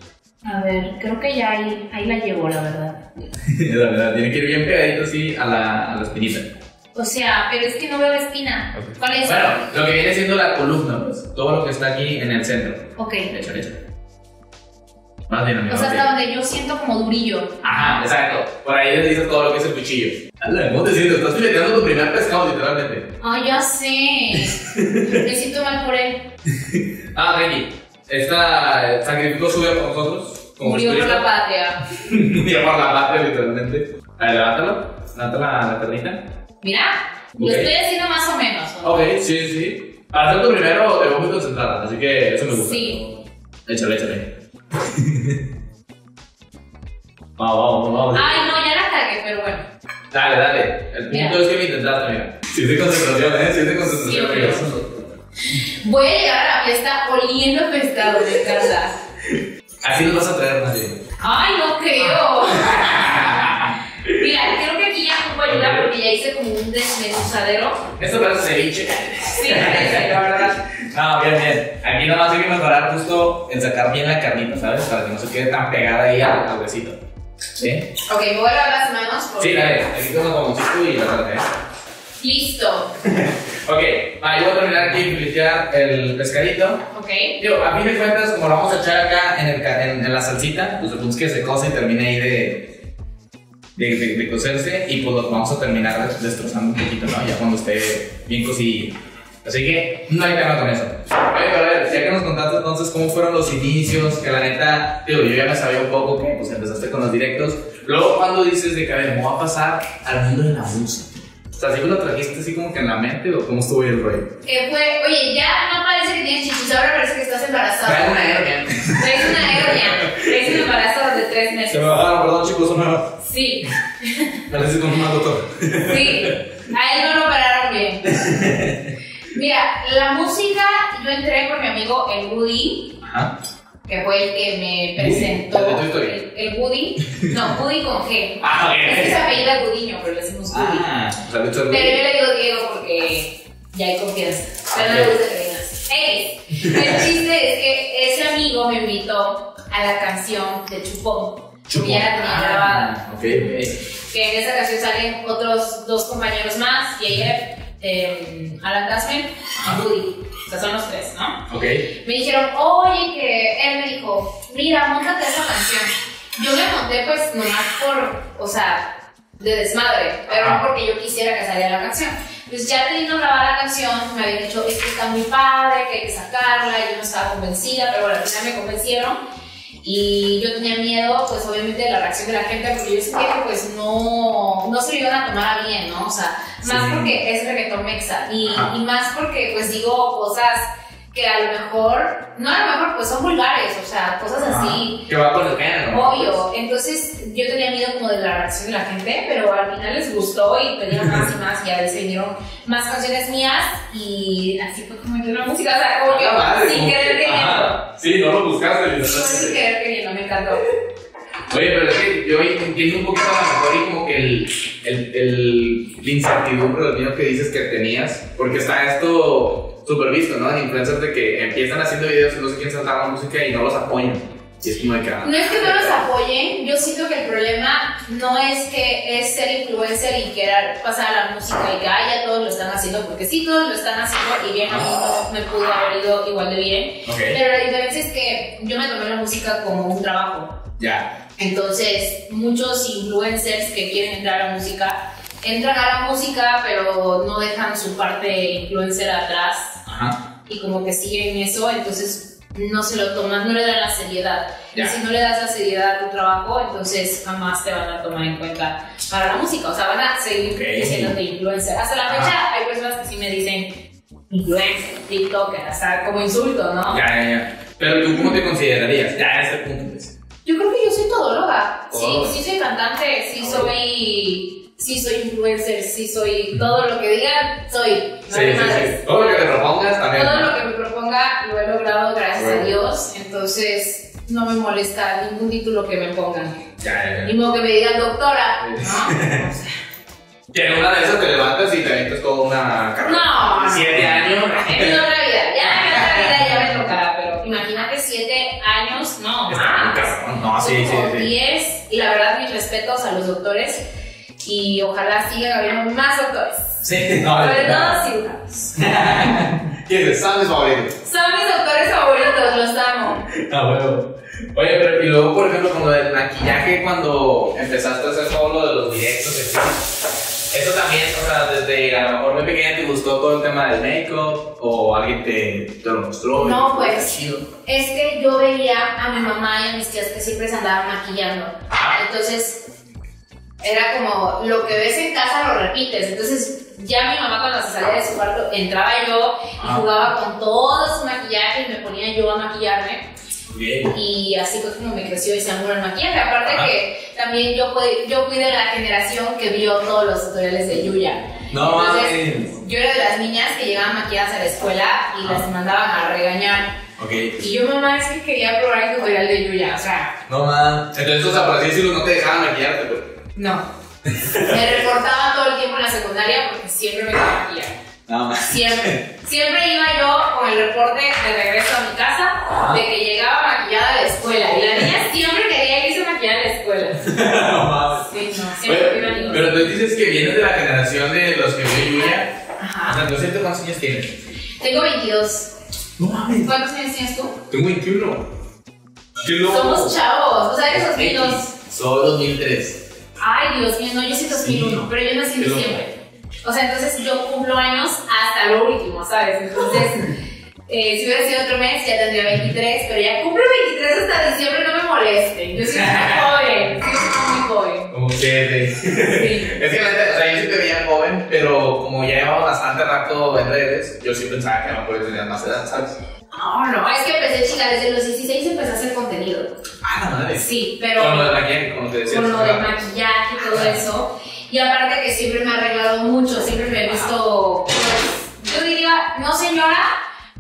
A ver, creo que ya ahí, ahí la llevo, la verdad. (laughs) la verdad, tiene que ir bien pegadito así a la, a la espinita. O sea, pero es que no veo la espina. ¿Cuál es? Bueno, lo que viene siendo la columna, pues. Todo lo que está aquí en el centro. Ok. Échale, échale. Más bien, amigo. O sea, hasta donde yo siento como durillo. Ajá, exacto. Por ahí le dices todo lo que es el cuchillo. ¿Cómo te sientes? Estás fileteando tu primer pescado, literalmente. Ay, ya sé. (laughs) me siento mal por él. (laughs) Ah, Ricky. Esta sacrificó su vida por nosotros. Como Murió por la patria. (laughs) Murió por la patria, literalmente. A ver, levántalo. Levanta la, la carnita. Mira, lo Ok. estoy haciendo más o menos. ¿no? Ok, sí, sí, sí. Para hacer tu primero te veo muy concentrada, así que eso me gusta. Sí. Échale, échale. (laughs) vamos, vamos, vamos. Ay, no, ya la cagué, pero bueno. Dale, dale. El punto Mira. es que me intentaste, mira. Sí, de concentración, ¿eh? Sí, de Sí, concentración. Voy a llegar a la fiesta oliendo pescado de casa. Así nos vas a traer, nadie. Ay, no creo. (laughs) Mira, creo aquí ya me ayudar porque ya hice como un desmenuzadero. Esto parece ceviche. Sí, la verdad. No, bien, bien. Aquí nada más hay que mejorar justo en sacar bien la carnita, ¿sabes? Para que no se quede tan pegada ahí al, al huesito. ¿Sí? Ok, me voy a lavar las manos. porque- Sí, dale. Aquí tengo un jamoncito y la tarde, ¿eh? Listo. (laughs) Ok, va, yo voy a terminar aquí de filetear el pescadito. Ok. Digo, a fin de cuentas, como lo vamos a echar acá en, el, en, en la salsita, pues el punto es que se cose y termine ahí de, de, de, de cocerse y pues lo vamos a terminar des- destrozando un poquito, ¿no? Ya cuando esté bien cocidillo. Así que no hay tema con eso. Oye, pero a ver, ya que nos contaste entonces cómo fueron los inicios, que la neta, digo, yo ya me sabía un poco que pues empezaste con los directos. Luego, cuando dices de que, a ver, me voy a pasar al mundo de la música. O sea, ¿sí lo trajiste así como que en la mente o cómo estuvo el rollo? Eh, fue, oye, ya no parece que tienes chichis, ahora parece que estás embarazada. Trae una hernia. Traes una hernia. (laughs) Un embarazo de tres Se meses. me bajaron, perdón chicos, una... Sí, (laughs) Parece con un mal doctor. sí. A él no lo operaron bien. Mira, la música, yo entré con mi amigo el Woody, Ajá. que fue el que me presentó. ¿El de Toy Story? El, el Woody. No, Woody con G. Ah, Es que se apellida Gudiño, pero le decimos Woody. Ah, Pero yo le digo Diego porque ya hay confianza. Pero no le gusta que digas. Ey, el chiste es que ese amigo me invitó a la canción de Chupón. Porque ya la tenía grabada. Ah, Ok, ok. Que en esa canción salen otros dos compañeros más, y ella, eh, Alan Tasman y Woody. O sea, son los tres, ¿no? Ok. Me dijeron, oye, que él me dijo, mira, montate esa canción. Yo me monté pues nomás por, o sea, de desmadre, pero Ajá. no porque yo quisiera que saliera la canción. Pues ya teniendo grabada la canción, me habían dicho, es que está muy padre, que hay que sacarla, y yo no estaba convencida, pero bueno, al final me convencieron. Y yo tenía miedo, pues obviamente, de la reacción de la gente, porque yo sentía que pues no, no se lo iban a tomar a bien, ¿no? O sea, más Sí. porque es reggaetón mexa, y, y más porque pues digo cosas que a lo mejor, no a lo mejor, pues son vulgares, o sea, cosas así. Que va con el género. ¿no? Obvio, entonces yo tenía miedo como de la reacción de la gente, pero al final les gustó y pedían más y más y a veces vinieron más canciones mías y así fue como en la música, o sea, como que Ah, madre, sin querer que- queriendo. ajá. Sí, no lo buscaste, literalmente. sin querer queriendo, me encantó. Oye, pero es que yo entiendo un poquito a lo mejor y como que el, el, el, la incertidumbre del miedo que dices que tenías, porque está esto súper visto, ¿no? En influencers de que empiezan haciendo videos y no se quieren saltar la música y no los apoyan. Y es como de que. ah, No es que no los apoyen, yo siento que el problema no es que es ser influencer y querer pasar a la música y que ah, ya todos lo están haciendo, porque sí, todos lo están haciendo y bien, a mí no me pudo haber ido igual de bien. Ok. Pero la diferencia es que yo me tomé la música como un trabajo. Ya. Entonces, muchos influencers que quieren entrar a la música entran a la música, pero no dejan su parte influencer atrás Ajá. y como que siguen eso, entonces no se lo toman, no le dan la seriedad. Ya. Y si no le das la seriedad a tu trabajo, entonces jamás te van a tomar en cuenta para la música. O sea, van a seguir Ok. diciéndote influencer. Hasta la fecha hay personas que sí me dicen influencer, TikToker, hasta como insulto, ¿no? Ya, ya, ya. Pero tú, ¿cómo te considerarías? Ya, a este punto, pues. Yo creo que yo soy todóloga. Sí, Todóloga. sí soy cantante, sí soy, sí soy influencer, sí soy todo lo que digan, soy. Sí, sí, sí. Todo lo que te propongas también. Todo ¿no? lo que me proponga lo he logrado gracias Bueno. a Dios, entonces no me molesta ningún título que me pongan. Ya, ya, Ni modo que me digan doctora, ¿no? O sea, Que en una de esas te levantas y te avientas toda una carrera. No. Siete años. en otra vida, ya en otra vida ya me tocará, pero imagínate siete años, no. Cabrón. No, sí, Son sí, sí. 10 y la verdad mis respetos a los doctores y ojalá sigan habiendo más doctores. Sí, no, Sobre todo cirujanos. (laughs) ¿Quién es? ¿Sabes favorito? Son mis doctores favoritos, los amo. Ah, bueno. Oye, pero y luego, por ejemplo, con lo del maquillaje, cuando empezaste a hacer todo lo de los directos, etcétera, eso también, o sea, desde a lo mejor muy pequeña te gustó todo el tema del make-up o alguien te, te lo mostró. No, pues. chido. Es que yo veía a mi mamá y a mis tías que siempre se andaban maquillando. Ajá. Entonces, era como lo que ves en casa lo repites. Entonces, ya mi mamá cuando se salía de su cuarto, entraba yo y Ah. jugaba con todo su maquillaje y me ponía yo a maquillarme. Bien. Y así fue como me creció ese amor al maquillaje. Aparte Ajá. que también yo fui, yo fui de la generación que vio todos los tutoriales de Yuya. No Entonces, mames. yo era de las niñas que llegaban maquilladas a la escuela y las mandaban a regañar. Ok. Y yo, mamá, es que quería probar el tutorial de Yuya. O sea, No mames. Entonces, o sea, por así decirlo, no te dejaban maquillarte, pues. no. (laughs) Me reportaban todo el tiempo en la secundaria porque siempre me quería más. Siempre. Siempre iba yo con el reporte de regreso a mi casa de que llegaba maquillada a la escuela. Y la niña siempre quería irse maquillada a la escuela. (laughs) no mames. Sí, no, siempre Oye, iba a pero tú dices que vienes de la generación de los que vio. O Ajá. sea, no sé cuántos años tienes. Tengo 22. No mames. ¿Cuántos años tienes tú? Tengo 21. ¡Qué loco! Somos chavos. O sea, eres 2002. Soy 2003. Ay, Dios mío, no, yo soy 2001, pero yo nací en diciembre. O sea, entonces yo cumplo años hasta lo último, ¿sabes? Entonces, (laughs) eh, si hubiera sido otro mes, ya tendría 23, pero ya cumplo 23 hasta diciembre, no me molesten. Yo soy (laughs) muy joven, Como que de... (laughs) Sí. Es que la neta, o sea, yo sí te veía joven, pero como ya llevaba bastante rato en redes, yo sí pensaba que a lo mejor tenías más edad, ¿sabes? No, no, es que empecé, chica, desde los 16 empecé a hacer contenido. Ah, la madre. Sí, pero... Con lo de maquillaje, como te decía. con lo del maquillaje y todo eso. Y aparte que siempre me ha arreglado mucho, siempre me he visto, pues, yo diría, no señora,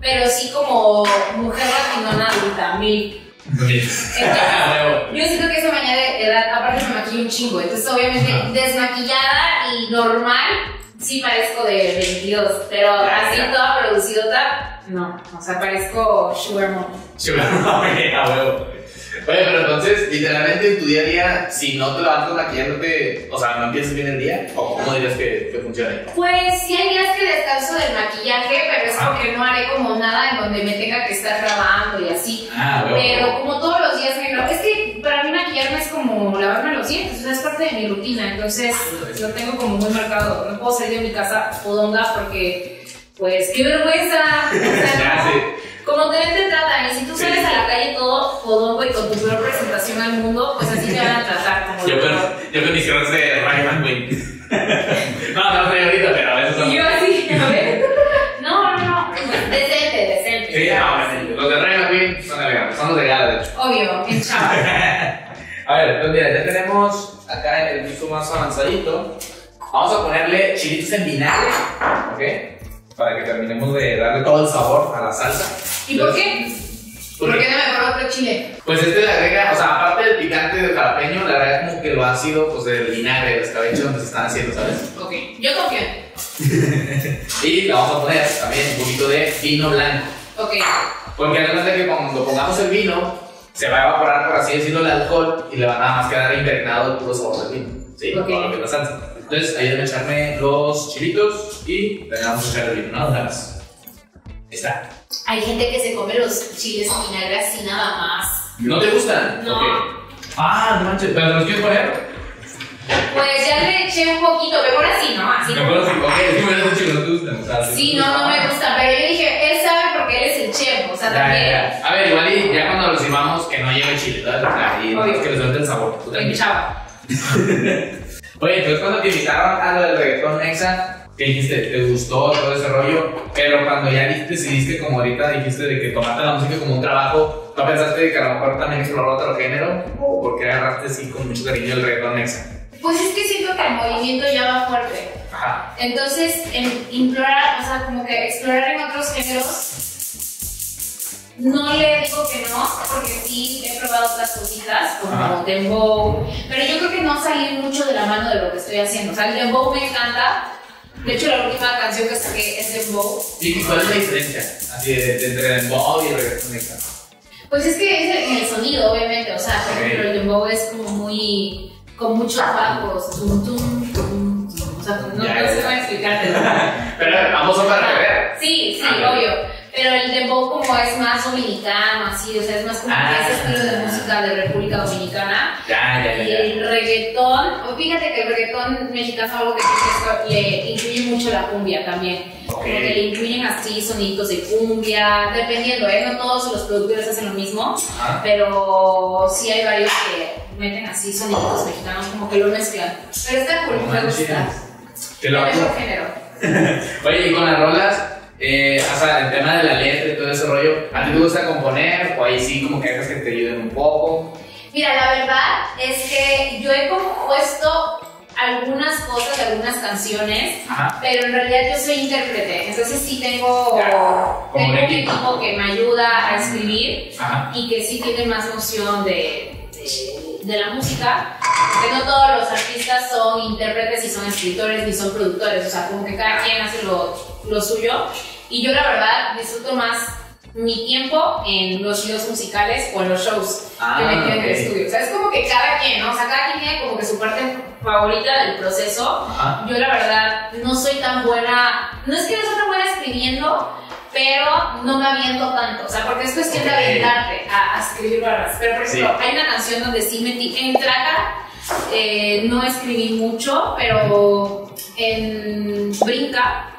pero sí como mujer latinona adulta, mil. Entonces, (laughs) yo siento que eso me añade edad, aparte me maquillo un chingo, entonces obviamente Ajá. desmaquillada y normal, sí parezco de 22, pero así toda producidota, no, o sea, parezco sugar mom. Chulo, oye, a huevo. Oye, pero entonces, literalmente en tu día a día, si no te levantas maquillándote, o sea, no empiezas bien el día, ¿o cómo dirías que, que funciona? Pues sí hay días que descanso del maquillaje, pero es Ah. porque no haré como nada en donde me tenga que estar grabando y así. Ah. Pero como todos los días me grabo, es que para mí maquillarme es como lavarme los dientes, o sea, es parte de mi rutina, entonces lo tengo como muy marcado. No puedo salir de mi casa podonga porque, pues, qué vergüenza. O sea, (laughs) no. Sí. Como te ven, te tratan, y si tú Sí. sales a la calle todo podongo y con tu peor presentación al mundo, pues así te van a tratar. Como Yo con, yo con mis de Ryan McQueen. (laughs) no, no estoy ahorita, pero a veces Y yo son. así, (laughs) a ver. No, no, no. Decente, decente. Sí, de hecho. Obvio, en chava. (laughs) A ver, pues mira, ya tenemos acá el guiso más avanzadito. Vamos a ponerle chilitos en vinagre, ¿ok? Para que terminemos de darle todo el sabor a la salsa. ¿Y por qué? ¿Por ¿Por qué? no mejor otro chile? Pues este le agrega, o sea, aparte del picante del jalapeño, le agrega como que lo ácido pues, del vinagre, del escabeche donde se están haciendo, ¿sabes? Ok, yo confío. (laughs) Y le vamos a poner también un poquito de vino blanco. Ok, Porque haz de que cuando pongamos el vino, se va a evaporar, por así decirlo, el alcohol y le va nada más quedar impregnado el puro sabor del vino. ¿Sí? Ok. Con lo que es la salsa. Entonces, ahí deben echarme los chilitos y también vamos a echar el vino, ¿no? Ahí está. hay gente que se come los chiles en vinagre así nada más. ¿No te gustan? No. Ok. Ah, no manches. ¿Pero te los quieres poner? Pues ya le eché un poquito, mejor así, ¿no? Así Me como- acuerdo si, ok, es que me los chilos, no te gustan. O sea, Sí, no, no me gusta, pero yo dije, él sabe porque él es el chef, o sea, Ya, también. ya, ya. A ver, igual y ya cuando lo sirvamos, que no lleve chile, ¿verdad? Obvio. es que le suelte el sabor. Tú En tranquila. (laughs) Oye, entonces cuando te invitaron a lo del reggaetón Nexa, ¿qué dijiste? ¿Te gustó todo ese rollo? Pero cuando ya decidiste, como ahorita dijiste, de que tomaste la música como un trabajo, ¿no pensaste que a lo mejor también explorar otro género? ¿O por qué agarraste así con mucho cariño el reggaetón Nexa? Pues es que siento que el movimiento ya va fuerte. Ajá. Entonces, en implorar, o sea, como que explorar en otros géneros, no le digo que no, porque sí he probado otras cositas, como dembow, pero yo creo que no salir mucho de la mano de lo que estoy haciendo. O sea, el dembow me encanta. De hecho, la última canción que saqué es dembow. ¿Y cuál es la diferencia? Así de, entre dembow y el reggaetón Nexa. Pues es que es el, sonido, obviamente. O sea, por ejemplo, el dembow es como muy. con muchos bajos. Tum, tum, tum, tum. O sea, no, sé cómo explicarte. (laughs) Pero son para beber. Sí, sí, Ah, obvio. Pero el dembow como es más dominicano, así, o sea, es más como Ah. ese estilo de música de República Dominicana. Ya, ya, Y ya. ya. el reggaetón, fíjate que el reggaetón mexicano algo que es le incluye mucho la cumbia también. Ok. Como que le incluyen así sonidos de cumbia, dependiendo, ¿eh? No todos los productores hacen lo mismo, Ajá. pero sí hay varios que meten así sonidos mexicanos, como que lo mezclan. Pero está cool, me gusta. Te lo género. (laughs) Oye, y con las rolas, eh, o sea, el tema de la letra y todo ese rollo, ¿a ti te gusta componer o ahí sí como que hagas que te ayuden un poco? Mira, la verdad es que yo he compuesto algunas cosas algunas canciones, Ajá. pero en realidad yo soy intérprete, entonces sí tengo, Ya, tengo un un equipo. equipo que me ayuda a escribir Ajá. y que sí tiene más noción de, de, de la música, porque no todos los artistas son intérpretes y son escritores ni son productores, o sea, como que cada quien hace lo, lo suyo y yo la verdad disfruto más mi tiempo en los videos musicales o en los shows Ah, que me tienen en el estudio. O sea, es como que cada quien, ¿no? O sea, cada quien tiene como que su parte favorita del proceso. Ajá. Yo la verdad no soy tan buena, no es que no soy tan buena escribiendo, pero no me aviento tanto. O sea, porque es cuestión Ok. de aventarte a, a escribir barras. Pero por Sí. ejemplo, hay una canción donde sí metí en traca. eh, no escribí mucho, pero en Brinca,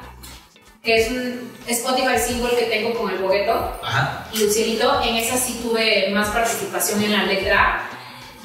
que es un Spotify single que tengo con el bogueto, Ajá. y Lucielito, en esa sí tuve más participación en la letra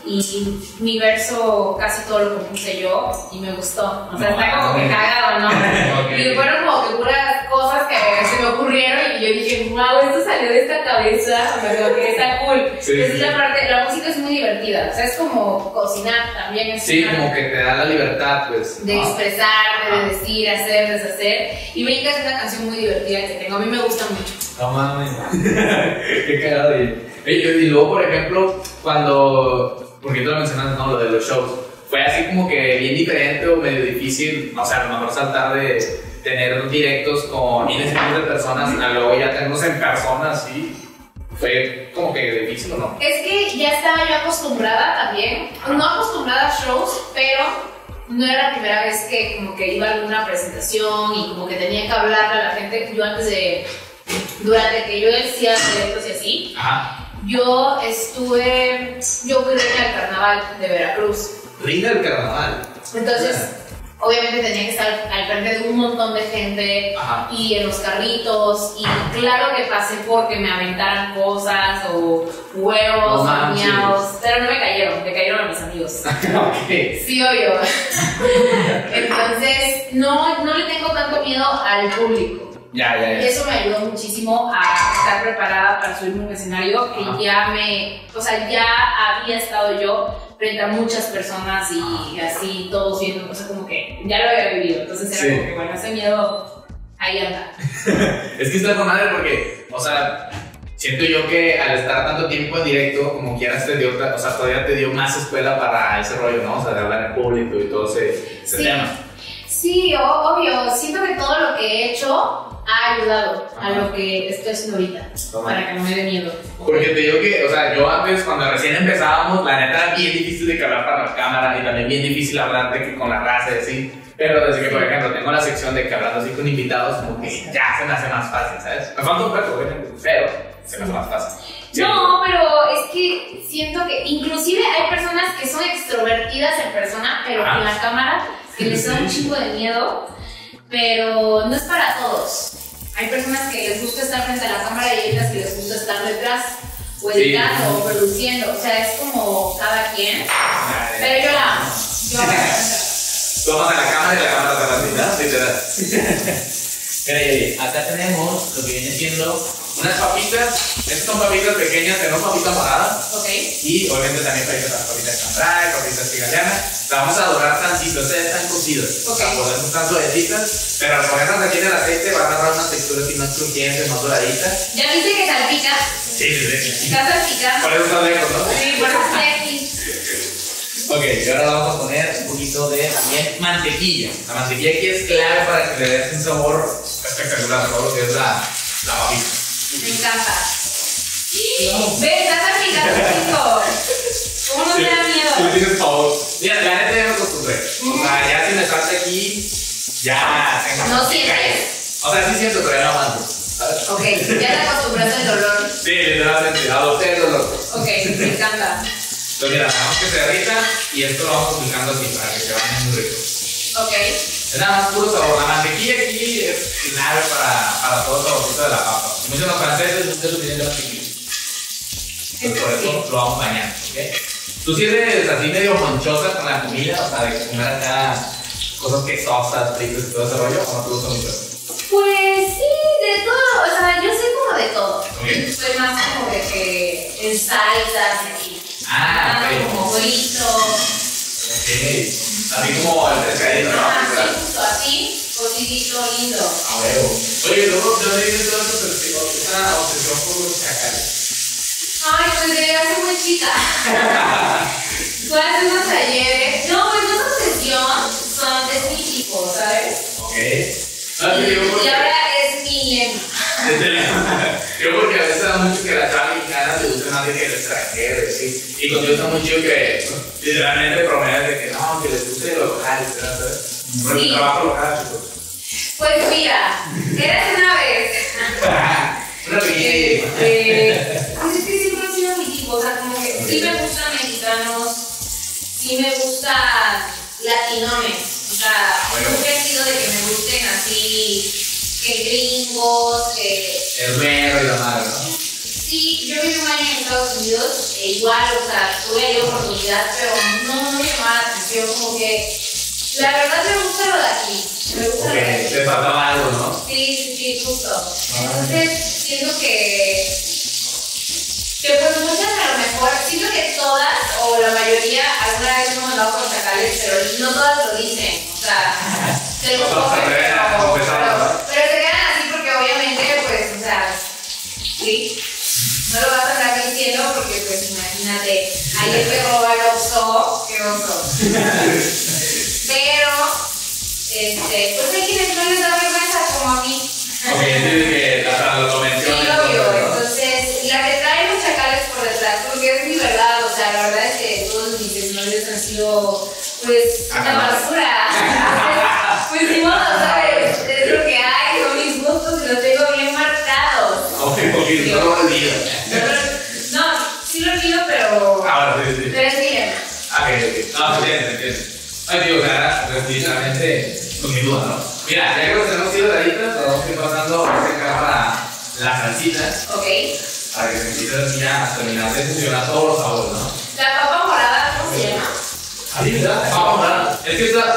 y mi verso casi todo lo compuse yo y me gustó. O sea, No, está como que ok. cagado, ¿no? (laughs) Ok. Y fueron como que puras cosas que se me ocurrieron y yo dije, wow, esto salió de esta cabeza, o sea, como que está cool. Sí, Esa sí. es la parte, la música es muy divertida, o sea, es como cocinar también. Es Sí, como que te da la libertad, pues. de ¿no? expresar, de Ah. decir, hacer, deshacer. Y Brinca es una canción muy divertida que tengo, a mí me gusta mucho. No mames. (laughs) Qué cagado. Y, Oye, y luego, por ejemplo, cuando. Porque tú lo mencionas, ¿no? Lo de los shows. Fue así como que bien diferente o medio difícil, o sea, a lo mejor saltar de tener directos con miles y miles de personas a luego ya tenerlos en persona, así. Fue como que difícil, ¿o no? Es que ya estaba yo acostumbrada también, no acostumbrada a shows, pero no era la primera vez que como que iba a alguna presentación y como que tenía que hablarle a la gente. Yo antes de, durante que yo decía directos y así, Ajá. yo estuve, yo fui reina del carnaval de Veracruz. Reina del carnaval. Entonces, obviamente tenía que estar al frente de un montón de gente Ajá. y en los carritos y claro que pasé porque me aventaran cosas o huevos, No pero no me cayeron, me cayeron a mis amigos. (laughs) ok. Sí, obvio. (laughs) Entonces, no, no le tengo tanto miedo al público. Ya, ya, ya. Eso me ayudó muchísimo a estar preparada para subirme a un escenario que Ajá. ya me, o sea, ya había estado yo frente a muchas personas y así todos viendo, o sea, como que ya lo había vivido. Entonces era Sí. como que, bueno, ese miedo ahí anda. (laughs) Es que está con madre porque, o sea, siento yo que al estar tanto tiempo en directo, como quieras te dio, o sea, todavía te dio más escuela para ese rollo, ¿no? O sea, de hablar en público y todo ese, ese Sí. tema. Sí, obvio, siento que todo lo que he hecho ha ayudado a Ajá. lo que estoy haciendo ahorita, para que no me dé miedo. Porque te digo que, o sea, yo antes, cuando recién empezábamos, la neta era bien difícil de que hablar para la cámara y también bien difícil hablar de que con la raza y así. Pero desde que, por ejemplo, tengo la sección de que hablando así con invitados, como que ya se me hace más fácil, ¿sabes? Me falta un poco, pero se me hace más fácil. Sí. No, pero es que siento que inclusive hay personas que son extrovertidas en persona, pero Ajá. en la cámara, que les da un chingo de miedo, pero no es para todos. Hay personas que les gusta estar frente a la cámara y hay otras que les gusta estar detrás, o Sí. editando, o produciendo, o sea, es como cada quien. Pero yo la amo. Yo la en (laughs) la cámara y la cámara te la ¿no? Literal. (laughs) Yeri, acá tenemos lo que viene siendo unas papitas. Estas son papitas pequeñas, tenemos papita morada. Ok. Y obviamente también hay otras papitas cambrai, papitas cigalianas. La vamos a dorar tantito, estas están cocidas. Ok. Podemos estar suavecitas, pero al ponerlas aquí en el aceite van a dar una textura así más crujiente, más doradita. Ya viste que salpica. Sí, sí, sí. Estás salpicando. Por eso está lejos, ¿no? Sí, por eso estoy aquí. Ok, y ahora vamos a poner un poquito de también mantequilla. La mantequilla aquí es clave para que le des un sabor espectacular todo lo que es la, la papita. Me encanta. Ve, estás salpicando, chico. ¿Cómo no te da miedo? tienes favor. Mira, la neta ya me acostumbré. O sea, ya si me salta aquí, ya tengo No sientes. O sea, sí siento, pero ya no aguanto. ¿sabes? Ok, ya te acostumbraste al dolor. Sí, literalmente, adopté el dolor. Ok, me encanta. Entonces, mira, dejamos que se derrita y esto lo vamos aplicando así para que se vaya muy rico. Ok. Es nada más puro sabor. La mantequilla aquí es clave para, para todo el saborcito de la papa. Como dicen los franceses, es suficiente mantequilla. Entonces, por eso lo vamos bañando, ¿ok? Tú sí eres así medio monchosa con la comida, o sea, de comer acá cosas quesosas, fritas y todo ese rollo, o no te gusta mucho. Pues sí, de todo. O sea, yo soy como de todo. Ok. Soy más como de que en salsas y así. Ah, ok. Como frito. Ok. Así como el pescadito, ¿no? Ah, sí, justo así. Cocidito lindo. A huevo. Oye, luego yo le di todo esto, pero sí, esa obsesión por los chacales. Ay, pues desde hace muy chica. (laughs) Tú haces unos talleres. No, pues no es obsesión, son, es mi tipo, ¿sabes? Ok. Ah, Y porque. ahora es mi lema. (laughs) Yo porque a veces da mucho que la chava más de que el extranjero, sí. Y contigo está muy chido que literalmente promedias de que no, que les guste lo local, ¿sabes? Porque Sí. trabajo local, chicos. Pues mira, eras una vez. (laughs) Una pequeña Este, pues es que siempre ha sido mi tipo, o sea, como que sí me gustan mexicanos, sí me gustan latinones, o sea, Bueno. nunca he sido de que me gusten así, que gringos, que... El mero y la madre, ¿no? Sí, yo viví un año en Estados Unidos, e igual, o sea, tuve ahí oportunidad, pero no, me llamaba la atención, como que... La verdad me gusta lo de aquí, me gusta lo de aquí. te faltaba algo, ¿no? Sí, sí, sí, justo. Entonces, siento que. Que pues muchas a lo mejor, siento que todas, o la mayoría, alguna vez hemos andado con chacales, pero no todas lo dicen. O sea, (laughs) se lo No todas se comen, atreven a pero, confesarlo, pero, ¿verdad? pero se quedan así porque obviamente, pues, o sea, sí. No lo vas a andar diciendo porque, pues, imagínate, ayer roba el oso, qué oso. Pero, este, pues hay quienes no les da vergüenza como a mí. Ok, entiendes que hasta lo Sí, mencionas. obvio. Entonces, la que trae los chacales por detrás, porque es mi verdad, o sea, la verdad es que todos mis exnovios han sido, pues, una basura. Entiende, se entiende. Ay, digo, sea, definitivamente, con mi duda, ¿no? Mira, ya que los tenemos así doraditas, nos vamos a ir pasando a acá para la salsita, Ok. para que se empiece ya a terminar de fusionar todos los sabores, ¿no? La papa morada, ¿cómo se llama? Así, ¿verdad? Papa morada. Es que está.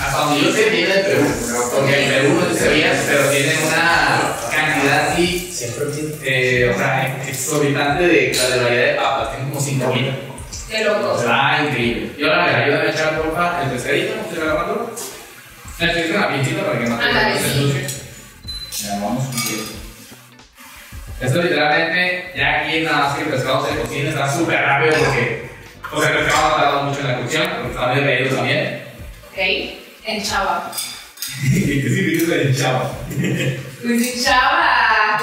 Hasta donde yo sé, viene de Perú. Porque en Perú no se veía, pero tiene una cantidad así. Eh, o sea, exorbitante de la de variedad de papas. Tiene como 5000. Qué loco. Ah, increíble. Y ahora, mira, ayúdame a echar, porfa, el pescadito. ¿Estoy agarrando? Necesito una pincita para que no Ándale, se ensucie. Ya, vamos un poquito. Esto literalmente, ya aquí nada más que el pescado se cocina, está súper rápido porque. Sea, el pescado no ha tardado mucho en la cocción, porque está medio leído también. Ok. En chava. (laughs) ¿Qué significa el chavo? Pues en chava.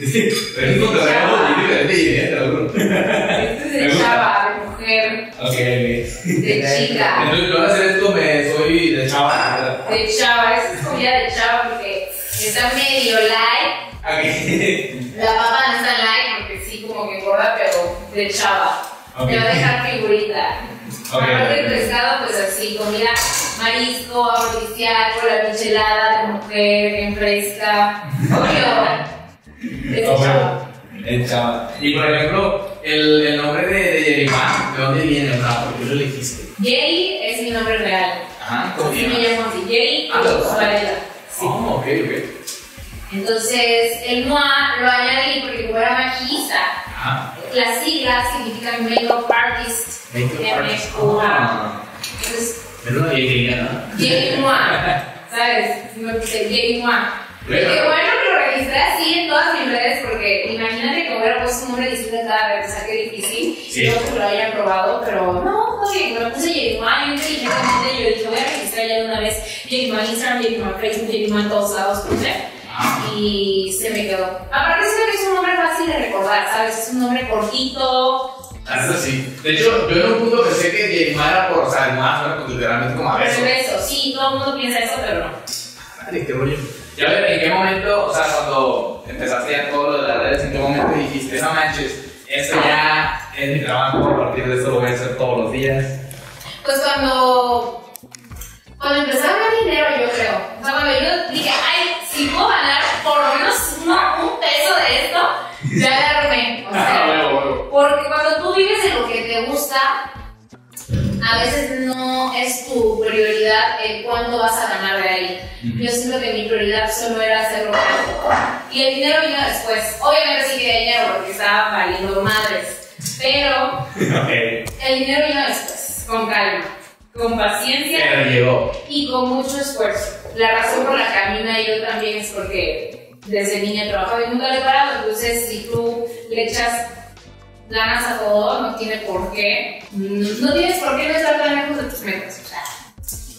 Sí, pero es un terreno muy diferente y bien, te lo juro. Esto es de chava, de mujer, Ok, de chica. Entonces, yo al hacer esto me soy de chava. De chava, es comida de chava porque está medio light. Ok. La papa no está light porque sí, como que engorda, pero de chava. Te va a dejar figurita. Aparte del pescado, pues así, comida marisco, con la michelada de mujer, bien fresca. Obvio. Chava. Chava. Y por ejemplo, el, el nombre de, de Yerimán, ¿de dónde viene? O sea, ¿por qué lo elegiste? Jerry es mi nombre real. Ajá, ¿cómo me llamo así, Jerry Ah. Varela. Sí. Oh, ok, ok. Entonces, el MOA lo añadí porque como era maquillista, Ajá. las siglas significan Makeup Artist. Makeup artist. Ah. Entonces, Pero una vieja, ¿no? Jerry MOA, ¿sabes? Me puse Jerry MOA. Qué bueno que lo registré así en todas mis redes porque imagínate que hubiera puesto un nombre distinto cada vez, o sea, qué difícil. Sí. Yo que lo hayan probado, pero no, oye, me lo puse yo inteligentemente yo dije, voy a registrar ya de una vez en Instagram, en Facebook, en todos lados, puse. Ah. y se me quedó. Aparte siento que es un nombre fácil de recordar, ¿sabes? Es un nombre cortito. Eso sí. De hecho, yo en un punto pensé que Yerimán era por, o sea, el más, era pues, literalmente como a Pero beso. es eso, sí, todo el mundo piensa eso, pero no. Madre, qué rollo. Ver, ¿en qué momento, o sea, cuando empezaste ya todo lo de las redes, en qué momento dijiste, no manches, esto ya es mi trabajo, a partir de esto lo voy a hacer todos los días? Pues cuando, cuando empecé a ganar dinero, yo creo. O sea, cuando yo dije, ay, si puedo ganar por lo menos un peso de esto, ya la armé. O sea, (laughs) Porque cuando tú vives en lo que te gusta, a veces no es tu prioridad el cuánto vas a ganar de ahí. Ujú. Yo siento que mi prioridad solo era hacerlo. Y el dinero vino después. Obviamente sí quería dinero porque estaba valiendo madres. Pero (laughs) ok. el dinero vino después, con calma, con paciencia Pero llegó. y con mucho esfuerzo. La razón por la que a mí me ido también es porque desde niña he trabajado y nunca le he parado. Entonces, si tú le echas ganas a todo, no tiene por qué, no tienes por qué no estar tan lejos de tus metas. O sea,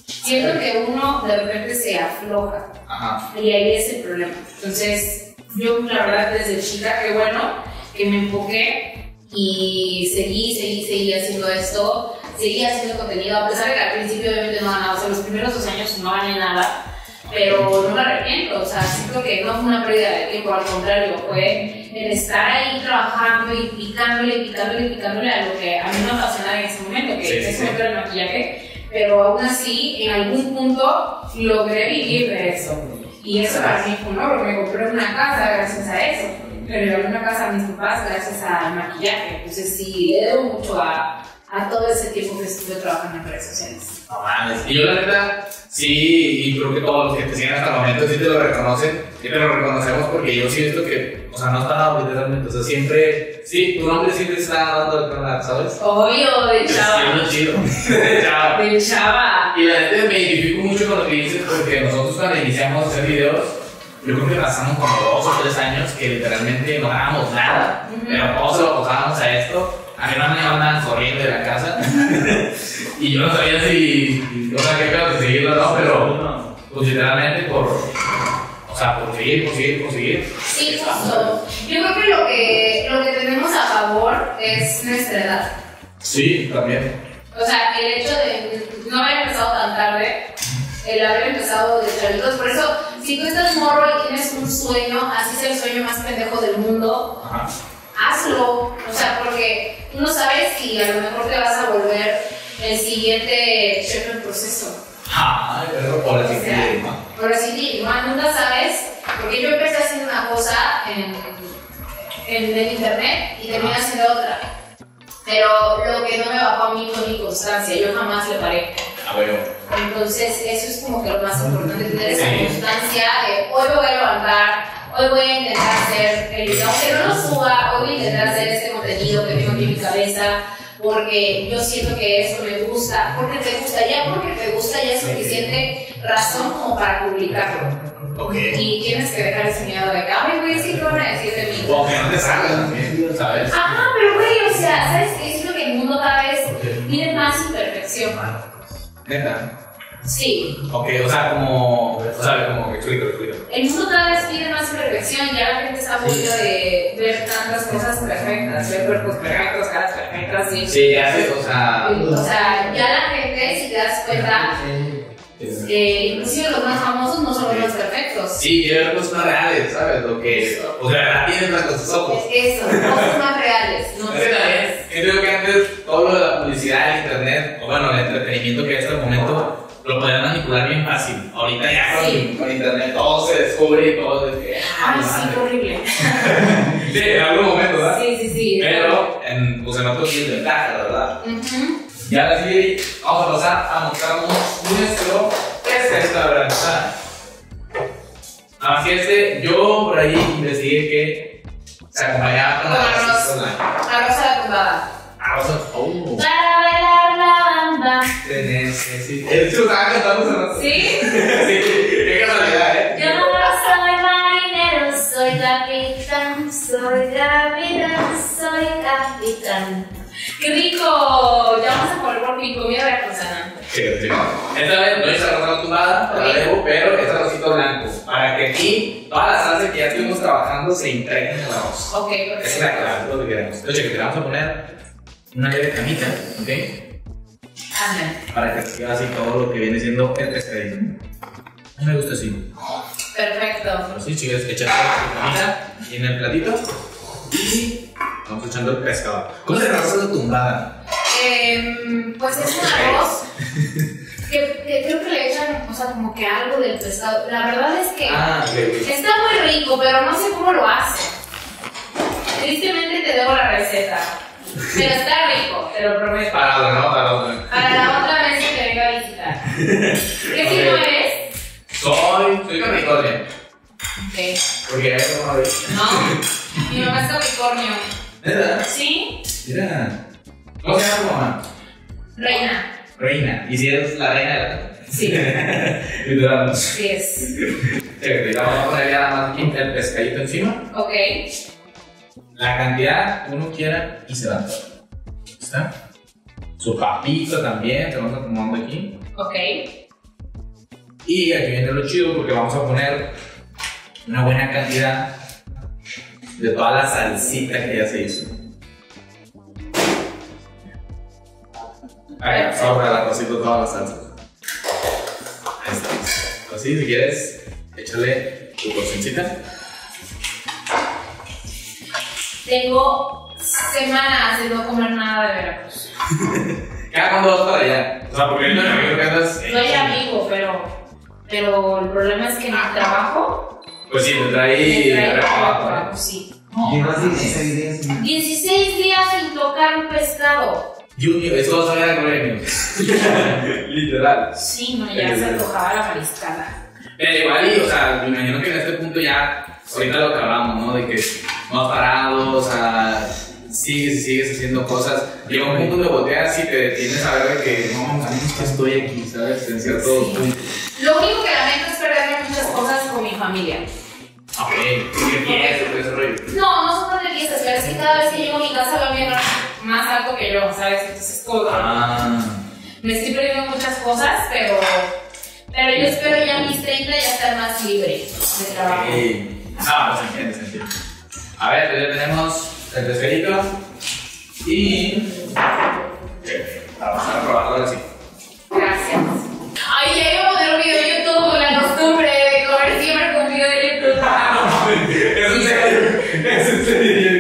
siento que uno de repente se afloja Ajá. y ahí es el problema. Entonces, yo la verdad desde chica, qué bueno que me enfoqué y seguí, seguí, seguí haciendo esto, seguí haciendo contenido, a pesar de que al principio obviamente no ganaba, o sea, los primeros dos años no gané nada, pero no me arrepiento, o sea, siento que no fue una pérdida de tiempo, al contrario, fue el estar ahí trabajando y picándole, picándole, picándole a lo que a mí me apasionaba en ese momento, que Sí, en sí, el maquillaje, pero aún así, en algún punto, logré vivir de eso. Y eso para mí fue un logro, me compré una casa gracias a eso. Le regalé una casa a mis papás gracias al maquillaje. Entonces sí, le debo mucho a, a todo ese tiempo que estuve trabajando en redes sociales. No mames. Y yo la neta, sí, y creo que todos los que te siguen hasta el momento sí te lo reconocen, sí te lo reconocemos porque yo sí visto que, o sea, no está dado literalmente, o sea, siempre, sí, tu nombre siempre está dando de cara, ¿sabes? Obvio, de Sí, chava. lo chido. De chava. De chava. Y la neta me identifico mucho con lo que dices porque nosotros cuando iniciamos a hacer videos, yo creo que pasamos como dos o tres años que literalmente no ganábamos nada, Ujú. pero todos se lo pasábamos a esto. A mi hermana me andaban corriendo de la casa (laughs) y yo no sabía si, o sea, qué pedo seguirlo o no, pero pues literalmente por, o sea, por seguir, por seguir, por seguir. Sí, justo. Yo creo que lo que, lo que tenemos a favor es nuestra edad. Sí, también. O sea, el hecho de no haber empezado tan tarde, el haber empezado de chavitos, por eso, si tú estás morro y tienes un sueño, así es el sueño más pendejo del mundo, Ajá. Hazlo. O sea, porque tú no sabes si a lo mejor te vas a volver el siguiente chef en proceso. Así O sea, que, ¿no? Ahora sí, sí, no, nunca sabes, porque yo empecé haciendo una cosa en, en el internet y terminé haciendo otra. Pero lo que no me bajó a mí fue mi constancia, yo jamás le paré. A huevo. Entonces, eso es como que lo más importante, tener esa constancia de hoy me voy a levantar, hoy voy a intentar hacer el video, aunque no lo suba, hoy voy a intentar hacer este contenido que tengo aquí en mi cabeza, porque yo siento que esto me gusta, porque te gusta, ya porque te gusta ya es suficiente razón como para publicarlo. Ok. Y tienes que dejar ese miedo de que, ay, voy a decir que van a decir de mí. O que no te también, ¿sabes? Ajá, pero güey, o sea, ¿sabes qué? Siento que el mundo cada vez tiene más imperfección. Neta. Sí, Ok, o sea, como. O sea, como. Explico, explico. El mundo cada vez pide más perfección, ya la gente está aburrida de ver tantas cosas perfectas, ver cuerpos perfectos, caras perfectas, sí. Sí, ya sé, o sea. O sea, ya la gente, si te das cuenta, eh, inclusive los más famosos no son los perfectos. Sí, quiero ver cosas más reales, ¿sabes? Lo que. Eso. O sea, la tienen más con sus ojos. Es eso, cosas más reales, no Es que también, creo que antes todo lo de la publicidad, el internet, o bueno, el entretenimiento que hay hasta el momento, lo podían manipular bien fácil. Ahorita ya con, Sí. con internet todo se descubre y todo es que. ah, Ay, sí, qué horrible. (laughs) Sí, en algún momento, ¿verdad? Sí, sí, sí. Pero en, pues en otros sí es ventaja, la verdad. Ujú. Y ahora sí, vamos a pasar a mostrarnos nuestro este restaurante. Así este, yo por ahí investigué que se acompañaba con arroz. Arroz a la tumbada. arroz. Bailar la bamba. Te necesito. Es que lo estaba cantando. ¿Sí? (laughs) Sí, qué casualidad, ¿eh? Yo no soy marinero, soy capitán, soy capitán, soy capitán. ¡Qué rico! Ya vamos a poner por fin comida veracruzana. Sí, sí. Esta vez no hice la tumbada, te la debo, pero es arrocito blanco. Para que aquí toda la salsa que ya estuvimos trabajando se impregne en el arroz. Ok, Esa es la perfecto. clave, es lo que queremos. Entonces, que te vamos a poner una leve camita, ¿ok? Para que quede así todo lo que viene siendo el pescadito. Me gusta así. Perfecto. Así, echar tu camita y en el platito. Y vamos echando el pescado. ¿Cómo se arroz a la tumbada? Em, pues es un arroz que, que creo que le echan, o sea, como que algo del pescado. La verdad es que Ah, ok, ok. está muy rico, pero no sé cómo lo hace. Tristemente te debo la receta. Pero está rico, te lo prometo. Para otra, ¿no? Para otra. Para la otra vez que te venga a visitar. (laughs) ¿Qué signo eres? Soy, soy Capricornio. Ok. Porque es como. No, mi mamá es Capricornio. ¿Verdad? ¿Sí? Mira. ¿Cómo se llama tu mamá? Reina. Reina. ¿Y si eres la reina de la Sí, (laughs) Literal. sí es. Chécate, vamos a poner ya nada más el pescadito encima. Ok. La cantidad que uno quiera y se va todo. ¿Está? Su papito también, te vamos acomodando aquí. Ok. Y aquí viene lo chido porque vamos a poner una buena cantidad de toda la salsita que ya se hizo. Acá, sobra el arrocito toda la salsa. Ahí está. Así, si quieres, échale tu porcioncita. Tengo semanas de no comer nada de Veracruz. (laughs) Cada cuando vas para allá. O sea, porque me imagino que andas. en- Soy amigo, pero, pero el problema es que mi trabajo Pues sí, te me trae. trae de trabajo, sí. Llevas 16 días sin 16 días sin tocar un pescado. Junior, es todo saber a comer amigos. (laughs) Literal. Sí, no, ya se antojaba la mariscada. Pero igual, y, o sea, me imagino que en este punto ya, ahorita lo que hablamos, ¿no? De que no has parado, o sea, sigues y sigues haciendo cosas. Llega un punto donde volteas y te detienes a ver de que, no, a menos que estoy aquí, ¿sabes? En ciertos Sí. puntos. Lo único que lamento es perderme muchas cosas con mi familia. Ok, ¿qué piensas de ese rollo? No, no son de fiestas, pero es que cada vez que llego a mi casa va bien más alto que yo, ¿sabes? Entonces como que Ah, me estoy perdiendo muchas cosas, pero, pero yo espero ya a mis 30 ya estar más libre de trabajo. ok. Ah, pues entiende, se entiende. A ver, pues ya tenemos el pescadito y. Vamos a probarlo ahora sí. Gracias. Ay, ya iba a poner un video de YouTube, la costumbre de comer siempre con video de YouTube. (laughs) Es en serio, es en serio.